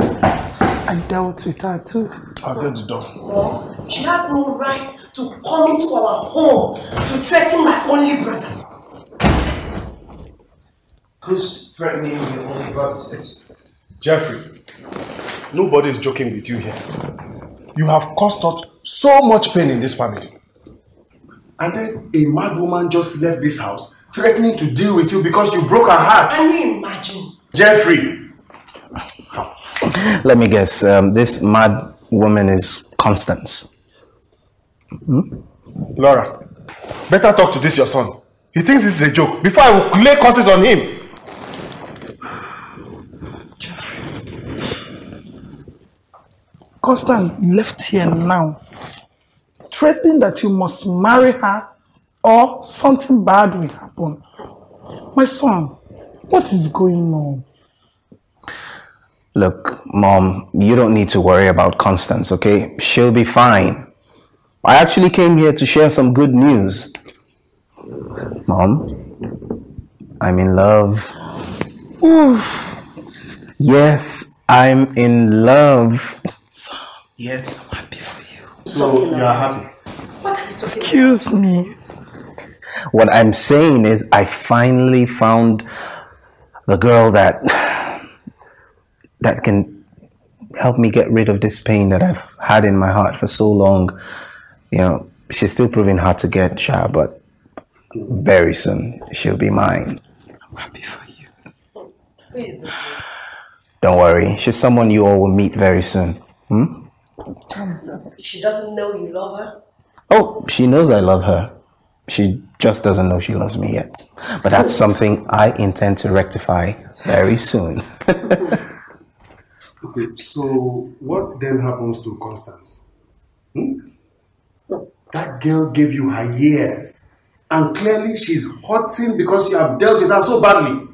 I dealt with her too. I'll get the door. Mom, she has no right to come into our home to threaten my only brother. Who's threatening your only brother, sis? Jeffrey, nobody is joking with you here. You have caused us so much pain in this family. And then a mad woman just left this house threatening to deal with you because you broke her heart. Can you imagine? Jeffrey, Let me guess. Um, this mad woman is Constance. Laura, better talk to this your son. He thinks this is a joke. Before I will lay curses on him. Constance left here now, threatening that you must marry her or something bad will happen. My son, what is going on? Look, mom, you don't need to worry about Constance, okay? She'll be fine. I actually came here to share some good news. Mom, I'm in love. Yes, I'm in love. Yes. I'm happy for you. So you are happy. Excuse me. What I'm saying is, I finally found the girl that that can help me get rid of this pain that I've had in my heart for so long. You know, she's still proving hard to get, Sha, but very soon she'll be mine. Who is the Don't worry, she's someone you all will meet very soon. Hmm? She doesn't know you love her. Oh, she knows I love her. She just doesn't know she loves me yet. But that's something I intend to rectify very soon. Okay, so what then happens to Constance? Hmm? That girl gave you her years, and clearly she's hurting because you have dealt with her so badly.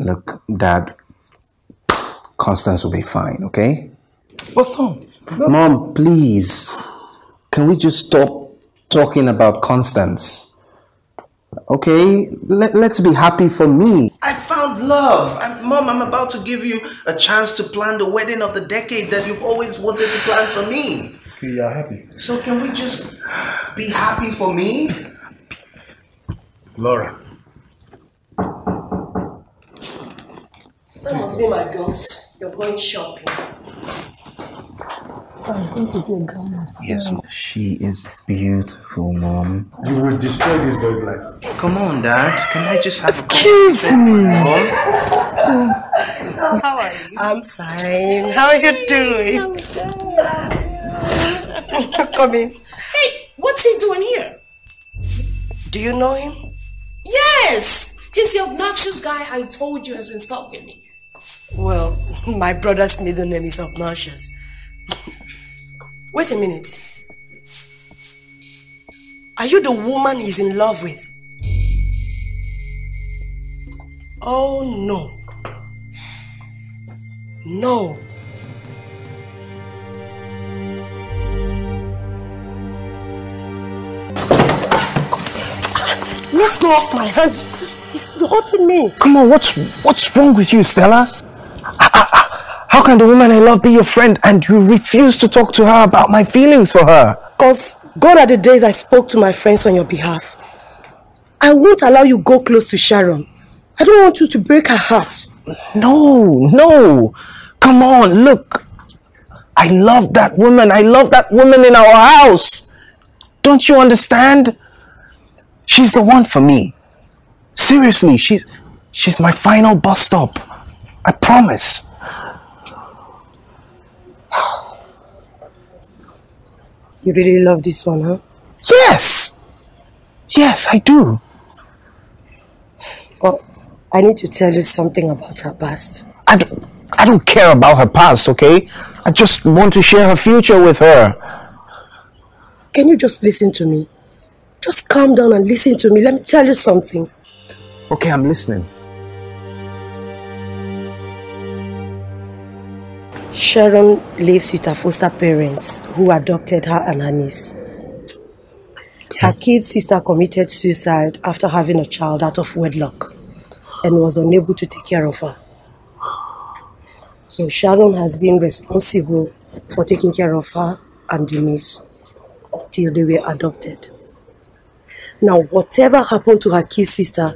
Look, Dad, Constance will be fine, okay? But son, Mom, please, can we just stop talking about Constance? Okay, Let, let's be happy for me. I found love. I'm, Mom, I'm about to give you a chance to plan the wedding of the decade that you've always wanted to plan for me. Okay, you're happy. So can we just be happy for me? Laura, That must be my girls. You're going shopping. So I'm going to be a grandma. Yes, she is beautiful, Mom. you will destroy this boy's life. Come on, Dad. Can I just have Excuse a me. Mom? How are you? I'm fine. How are you doing? Come in. Hey, what's he doing here? Do you know him? Yes! He's the obnoxious guy I told you has been stalking me. Well, my brother's middle name is obnoxious. Wait a minute. Are you the woman he's in love with? Oh no. No. Let's go off my hand. He's hurting me. Come on, what's what's wrong with you, Stella? How can the woman I love be your friend and you refuse to talk to her about my feelings for her? Because gone are the days I spoke to my friends on your behalf. I won't allow you go close to Sharon. I don't want you to break her heart. No, no. Come on, look. I love that woman. I love that woman in our house. Don't you understand? She's the one for me. Seriously, she's she's my final bus stop. I promise. You really love this one, huh? Yes. Yes, I do. But I need to tell you something about her past. I don't, I don't care about her past, okay? I just want to share her future with her. Can you just listen to me? Just calm down and listen to me. Let me tell you something. Okay, I'm listening. Sharon lives with her foster parents who adopted her and her niece. Her kid sister committed suicide after having a child out of wedlock and was unable to take care of her. So Sharon has been responsible for taking care of her and the niece till they were adopted. Now, whatever happened to her kid sister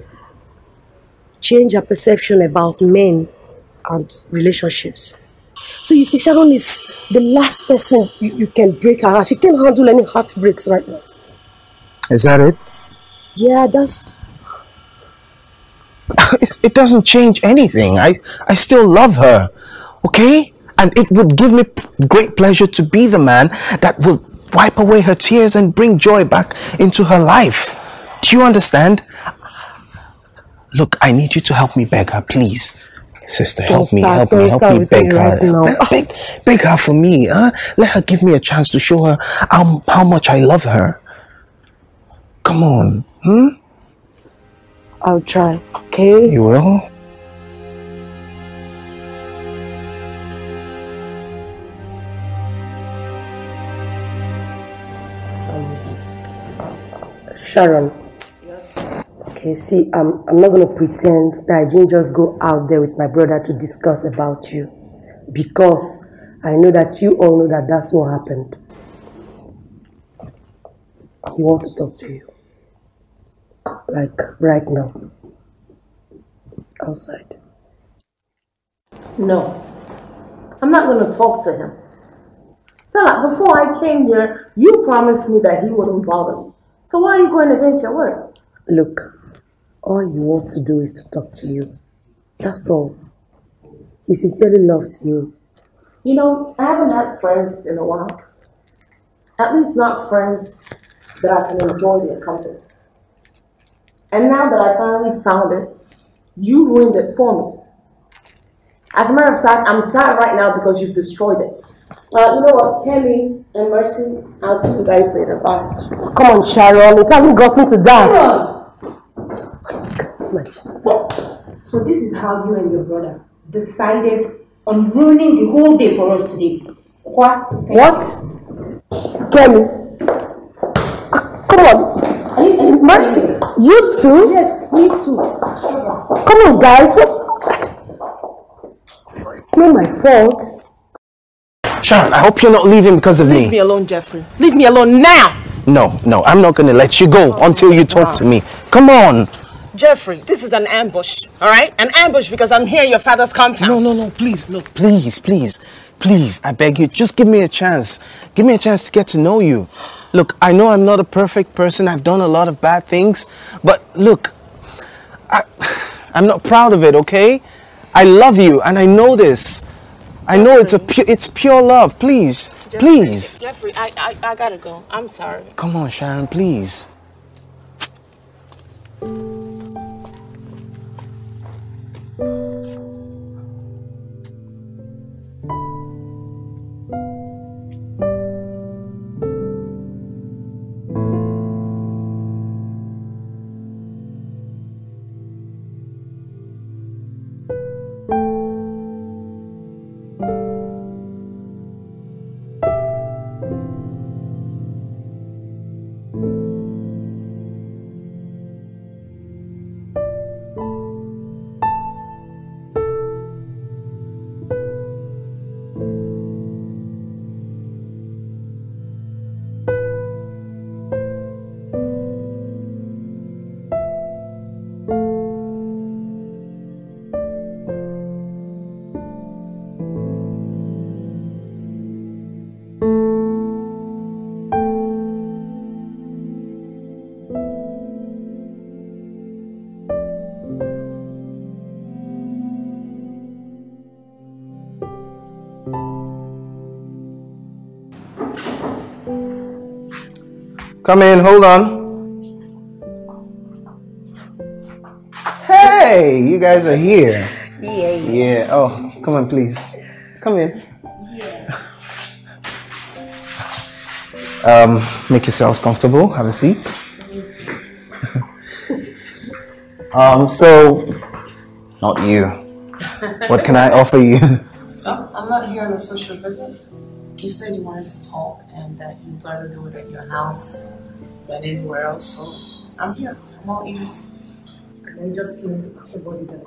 changed her perception about men and relationships. So you see, Sharon is the last person you, you can break her heart. She can't handle any heartbreaks right now. Is that it? Yeah, that's It's, it doesn't change anything. I, I still love her. Okay? And it would give me great pleasure to be the man that will wipe away her tears and bring joy back into her life. Do you understand? Look, I need you to help me beg her, please. Sister, help me, help me, help me beg her. right. Beg, beg her for me, huh? Let her give me a chance to show her how, how much I love her. Come on, hmm? I'll try, okay? You will? Sharon. Okay, see, I'm, I'm not going to pretend that I didn't just go out there with my brother to discuss about you. Because I know that you all know that that's what happened. He wants to talk to you. Like, right now. Outside. No. I'm not going to talk to him. Stella, before I came here, you promised me that he wouldn't bother me. So why are you going against your word? Look, all he wants to do is to talk to you. That's all. He sincerely loves you. You know, I haven't had friends in a while. At least not friends that I can enjoy their company. And now that I finally found it, you ruined it for me. As a matter of fact, I'm sad right now because you've destroyed it. Uh, you know what, Kelly and Mercy, I'll see you guys later. Bye. Come on, Sharon. It hasn't gotten to that. So this is how you and your brother decided on ruining the whole day for us today. What? What? Kelly. Ah, Come on. Mercy. You too? Yes, me too. Come on, guys. What? It's not my fault. Sharon, I hope you're not leaving because of Leave me. Leave me alone, Jeffrey. Leave me alone now! No, no, I'm not gonna let you go until you talk to me. Come on. Jeffrey, this is an ambush, all right? An ambush because I'm here in your father's compound. No, no, no, please, look, please, please, please, I beg you, just give me a chance. Give me a chance to get to know you. Look, I know I'm not a perfect person, I've done a lot of bad things, but look, I, I'm not proud of it, okay? I love you, and I know this. I know it's a pu- it's pure love. Please, Jeffrey, please. Jeffrey, I, I, I gotta go. I'm sorry. Come on, Sharon, please. Música Come in, hold on. Hey, you guys are here. Yeah, Yeah. Oh, come on, please. Come in. Yeah. Um, make yourselves comfortable. Have a seat. um, so, not you. What can I offer you? Oh, I'm not here on a social visit. You said you wanted to talk and that you'd rather do it at your house than anywhere else, so I'm here. I'm all ears. And then just came because the body dog.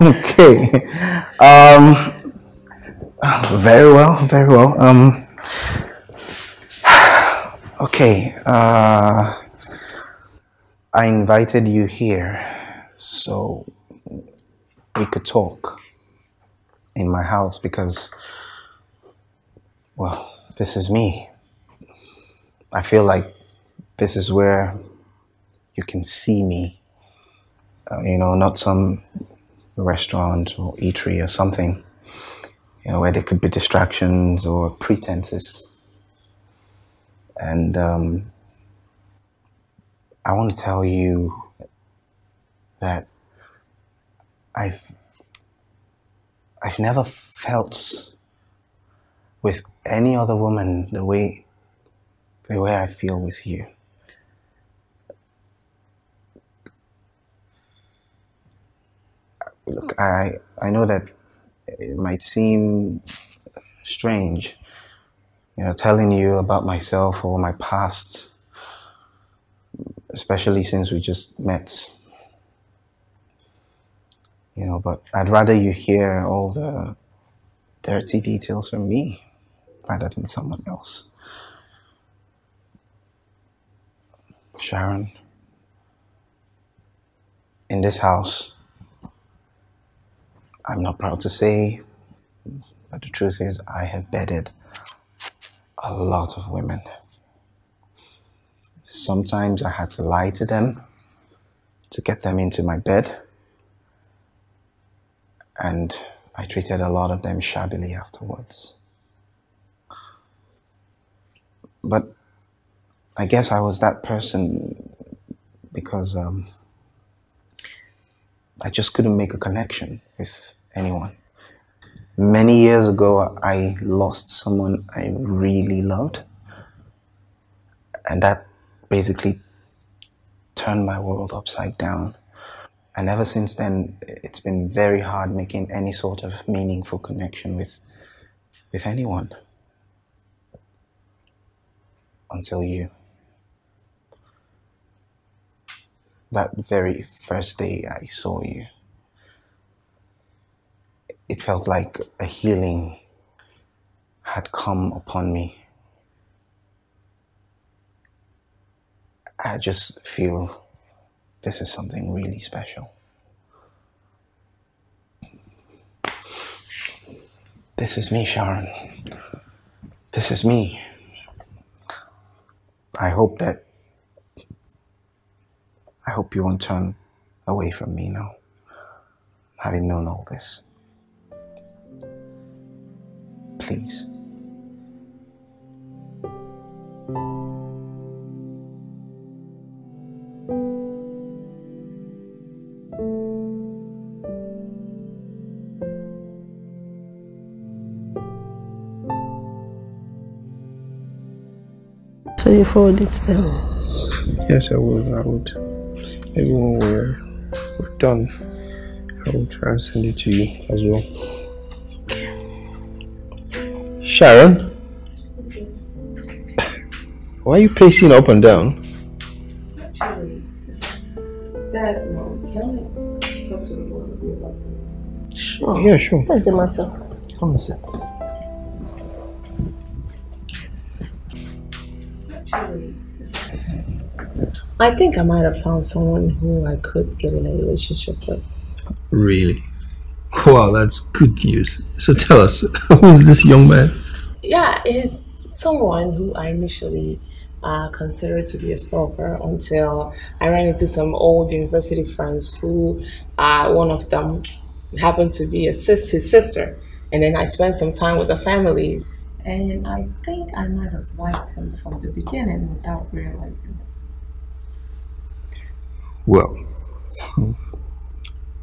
okay. Um, very well, very well. Um, okay. Uh, I invited you here so we could talk in my house because, well, this is me. I feel like this is where you can see me. Uh, you know, not some restaurant or eatery or something, you know, where there could be distractions or pretenses. And um, I want to tell you that I've I've never felt with any other woman the way the way I feel with you. Look, I I know that it might seem strange, you know, telling you about myself or my past, especially since we just met. You know, but I'd rather you hear all the dirty details from me rather than someone else. Sharon, in this house, I'm not proud to say, but the truth is, I have bedded a lot of women. Sometimes I had to lie to them to get them into my bed, and I treated a lot of them shabbily afterwards. But I guess I was that person because um, I just couldn't make a connection with anyone. Many years ago, I lost someone I really loved, and that basically turned my world upside down. And ever since then, it's been very hard making any sort of meaningful connection with, with anyone. Until you. That very first day I saw you, it felt like a healing had come upon me. I just feel this is something really special. This is me, Sharon. This is me. I hope that. I hope you won't turn away from me now, having known all this. Please. So you forward it to them. Yes, I would. I would. Maybe when we're, we're done, I will try and send it to you as well. Sharon? Why are you pacing up and down? Actually, Dad, Mom, can I talk to the both of you about something? Sure. Yeah, sure. What's the matter? Come and sit. I think I might have found someone who I could get in a relationship with. Really? Wow, that's good news. So tell us, who's this young man? Yeah, he's someone who I initially uh, considered to be a stalker until I ran into some old university friends who, uh, one of them happened to be a sis- his sister. And then I spent some time with the families. And I think I might have liked him from the beginning without realizing. Well,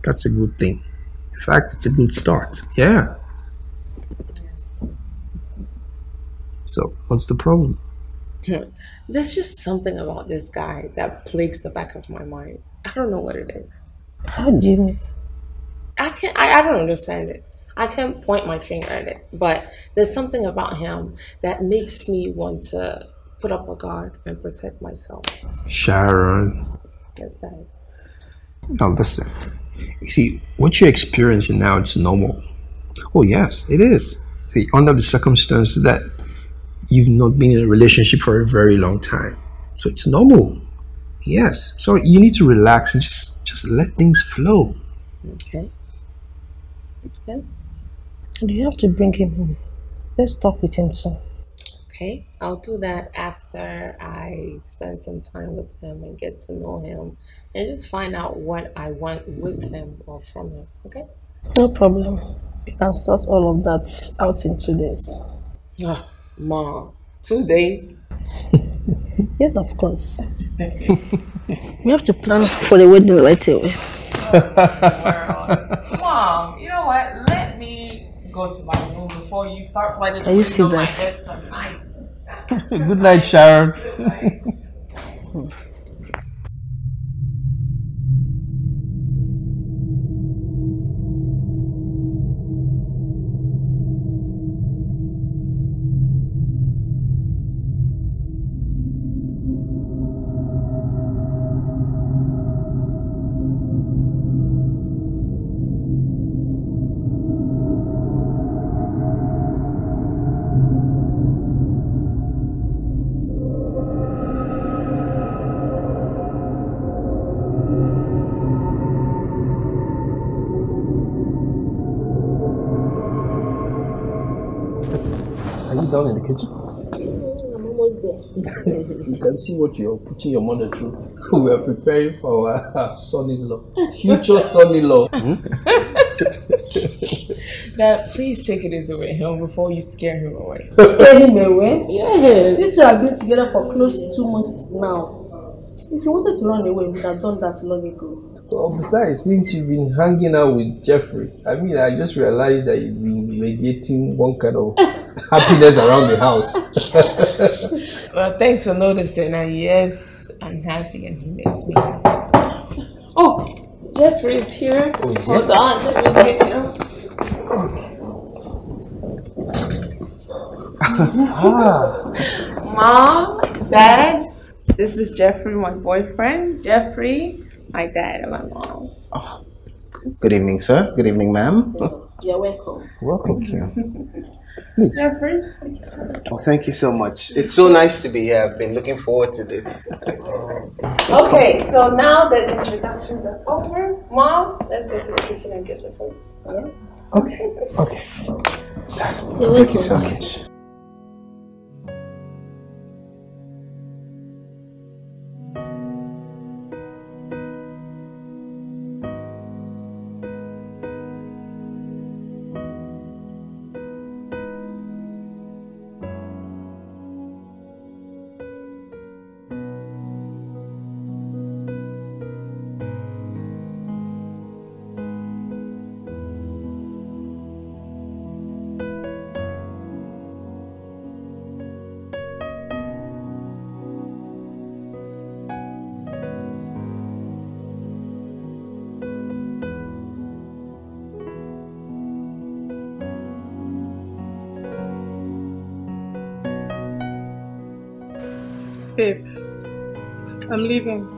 that's a good thing. In fact, it's a good start. Yeah. Yes. So, what's the problem? There's just something about this guy that plagues the back of my mind. I don't know what it is. How do you mean? I can't. I, I don't understand it. I can't point my finger at it, but there's something about him that makes me want to put up a guard and protect myself. Sharon. Yes, Dad. Now listen. You see, what you're experiencing now, it's normal. Oh yes, it is. See, under the circumstances that you've not been in a relationship for a very long time. So it's normal. Yes. So you need to relax and just just let things flow. Okay. Okay. Do you have to bring him home? Let's talk with him too. Okay, I'll do that after I spend some time with him and get to know him and just find out what I want with him or from him. Okay? No problem. We can sort all of that out in two days. Ah, oh, Mom, two days? Yes, of course. we have to plan for the wedding right away. Mom, you know what? Let me go to my room before you start planning Can you see on my that? Good night, Sharon. see what you're putting your mother through. We are preparing for our son-in-law, future son-in-law. Dad, please take it easy with him before you scare him away. Scare him away? Yeah. You two have been together for close to two months now. If you wanted to run away, we would have done that long ago. Well, besides, since you've been hanging out with Jeffrey, I mean, I just realized that you've been radiating one kind of happiness around the house. Well, thanks for noticing. And yes, I'm happy and he makes me happy. Oh, Jeffrey's here. Oh, is Hold it? on, let me get him. ah, Mom, Dad, this is Jeffrey, my boyfriend. Jeffrey, my dad, and my mom. Good evening, sir. Good evening, ma'am. You're welcome. Welcome. Thank you. Jeffrey. Oh, thank you so much. It's so nice to be here. I've been looking forward to this. Okay, so now that the introductions are over, Mom, let's go to the kitchen and get the food. Yeah? Okay. Okay. Thank you so much. Babe, I'm leaving.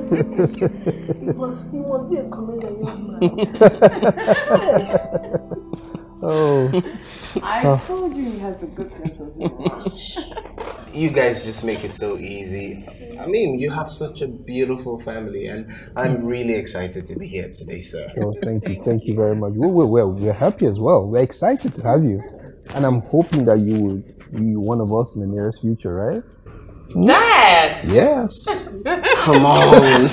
He, must, he must be a comedian young man. oh. I Oh. told you he has a good sense of humor. You guys just make it so easy. I mean, you have such a beautiful family, and I'm really excited to be here today, sir. Oh, thank you, thank you very much. Well, well, well, we're happy as well. We're excited to have you, and I'm hoping that you will be one of us in the nearest future, right? Dad! Yes. Come on.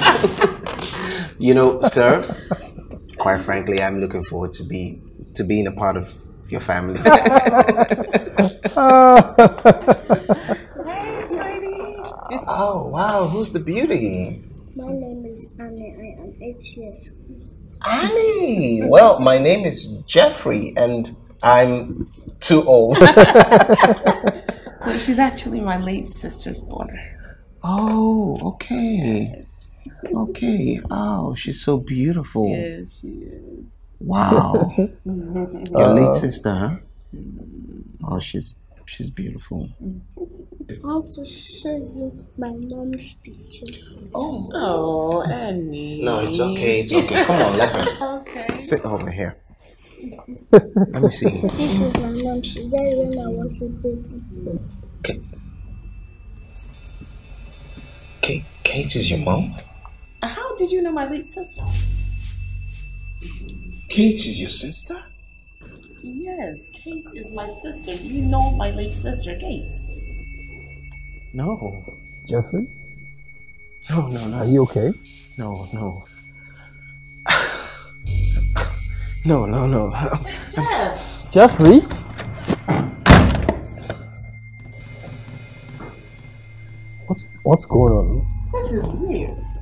you know, sir, quite frankly, I'm looking forward to be to being a part of your family. oh wow, who's the beauty? My name is Annie. I am eight years. Annie. Well, my name is Jeffrey, and I'm too old. So she's actually my late sister's daughter. oh, okay. Okay. Oh, she's so beautiful. Yes, she is. Wow. Your Uh, late sister, huh? Oh, she's she's beautiful. I also show you my mom's picture. Oh. Oh, Annie. No, it's okay. It's okay. Come on, let her Okay. sit over here. Let me see. This is my mom. She died when I was a baby. Kate, Kate is your mom. How did you know my late sister? Kate is your sister. Yes, Kate is my sister. Do you know my late sister, Kate? No. Jeffrey, No, no, no. are you okay? No, no. No, no, no. Jeff! Jeffrey. What's what's going on? This is weird.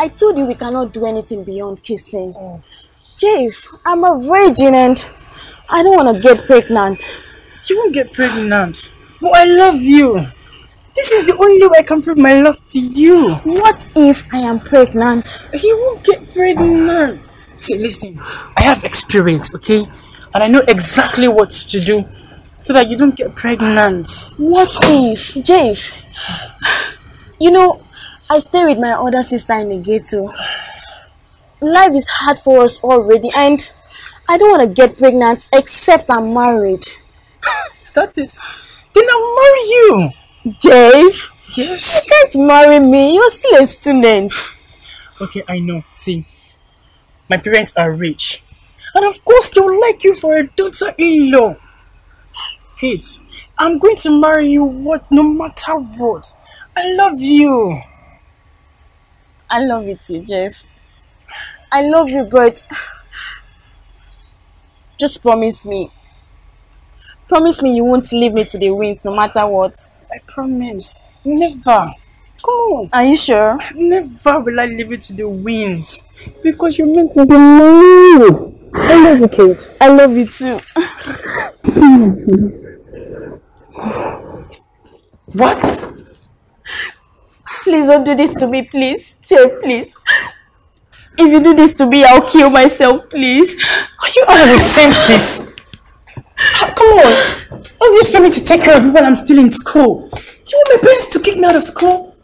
I told you we cannot do anything beyond kissing. Oh. Jave, I'm a virgin and I don't want to get pregnant. You won't get pregnant. But I love you. This is the only way I can prove my love to you. What if I am pregnant? You won't get pregnant. See, listen, I have experience, okay? And I know exactly what to do so that you don't get pregnant. What if, Jave? You know, I stay with my older sister in the ghetto. Life is hard for us already, and I don't want to get pregnant except I'm married. is that it. Then I'll marry you. Jave? Yes. You can't marry me. You're still a student. Okay, I know. See, my parents are rich. And of course, they'll like you for a daughter in law. Kids, I'm going to marry you what no matter what. I love you. I love you too, Jeff. I love you, but just promise me. Promise me you won't leave me to the winds no matter what. I promise. Never. Come on. Are you sure? Never will I leave it to the winds. Because you're meant to be mine. I love you, Kate. I love you too. what? Please don't do this to me, please. Jeff, please. If you do this to me, I'll kill myself, please. Are you out of your senses? Come on. How this expect me to take care of you while I'm still in school? Do you want my parents to kick me out of school?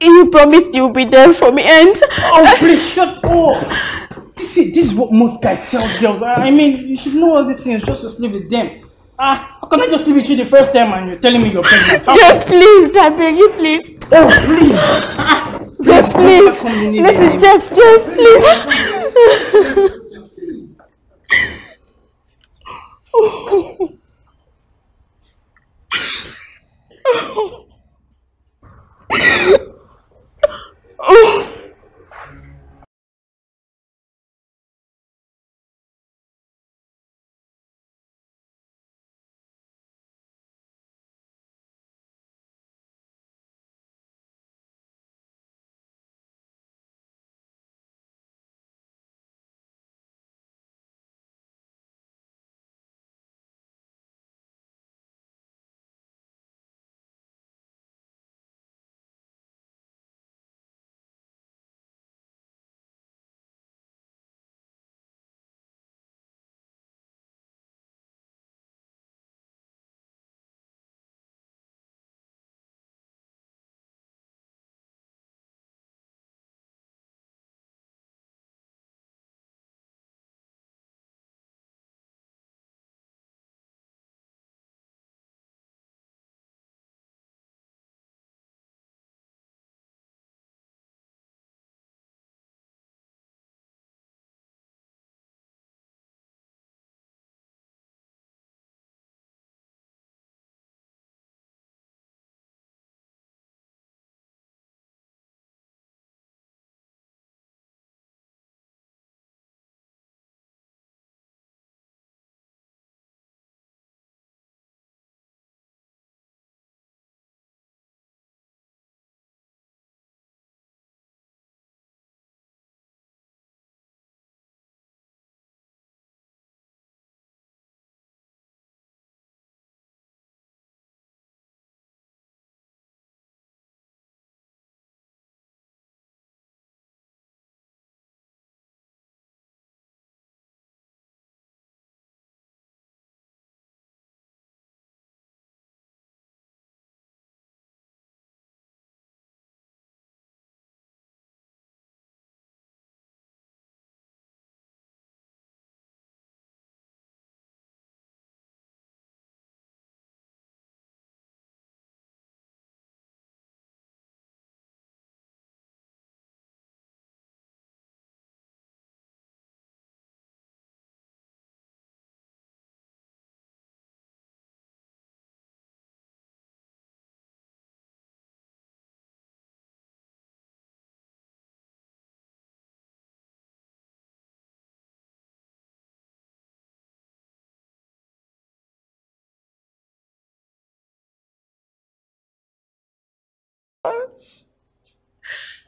You promised you'll be there for me and... Oh, please shut up! This is, this is what most guys tell girls. I mean, you should know all these things just to sleep with them. Ah, can I just sleep with you the first time and you're telling me you're pregnant? How- Jeff, please, I beg you, please. Oh, please. Jeff, Please, please. in here. Listen, Jeff, Jeff, please. oh.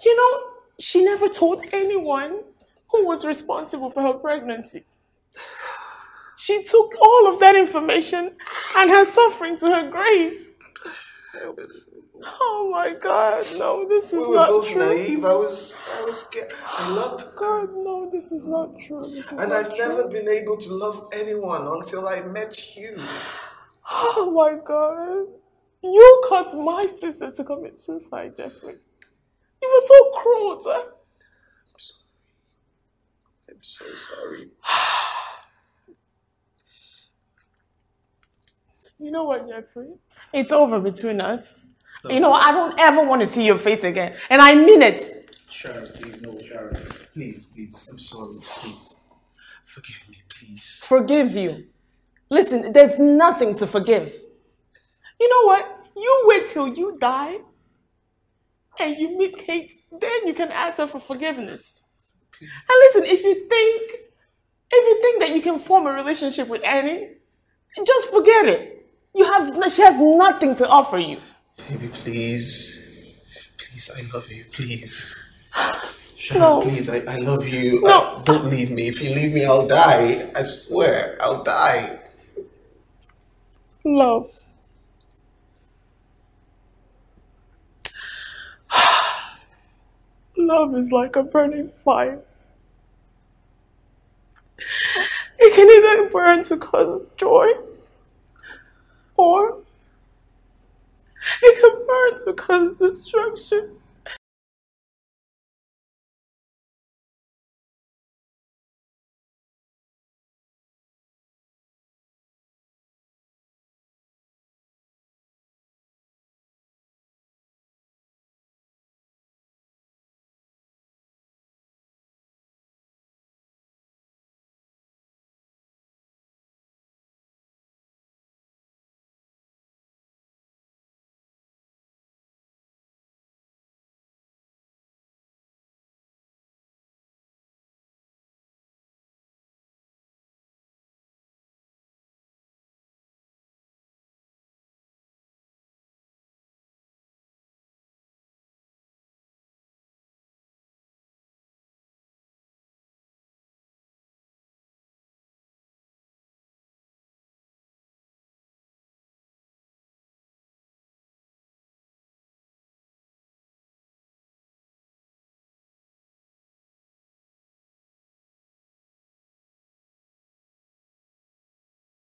You know, she never told anyone who was responsible for her pregnancy. She took all of that information and her suffering to her grave. Oh my God, no, this is We were not both true. naive. I was, I was scared. I loved her. God, no, this is not true. Is And not I've true. never been able to love anyone until I met you. Oh my God. You caused my sister to commit suicide, Jeffrey. You were so cruel to her. I'm so sorry. You know what, Jeffrey? It's over between us. You know, I don't ever want to see your face again. And I mean it. Sharon, please, no, Sharon. Please, please. I'm sorry. Please. Forgive me, please. Forgive you. Listen, there's nothing to forgive. You know what? You wait till you die and you meet Kate, then you can ask her for forgiveness. And listen, if you think if you think that you can form a relationship with Annie, just forget it. You have she has nothing to offer you. Baby, please. Please, I love you. Please. Sharon, No. please, I, I love you. No. I- don't leave me. If you leave me, I'll die. I swear, I'll die. Love. Love is like a burning fire. It can either burn to cause joy, or it can burn to cause destruction.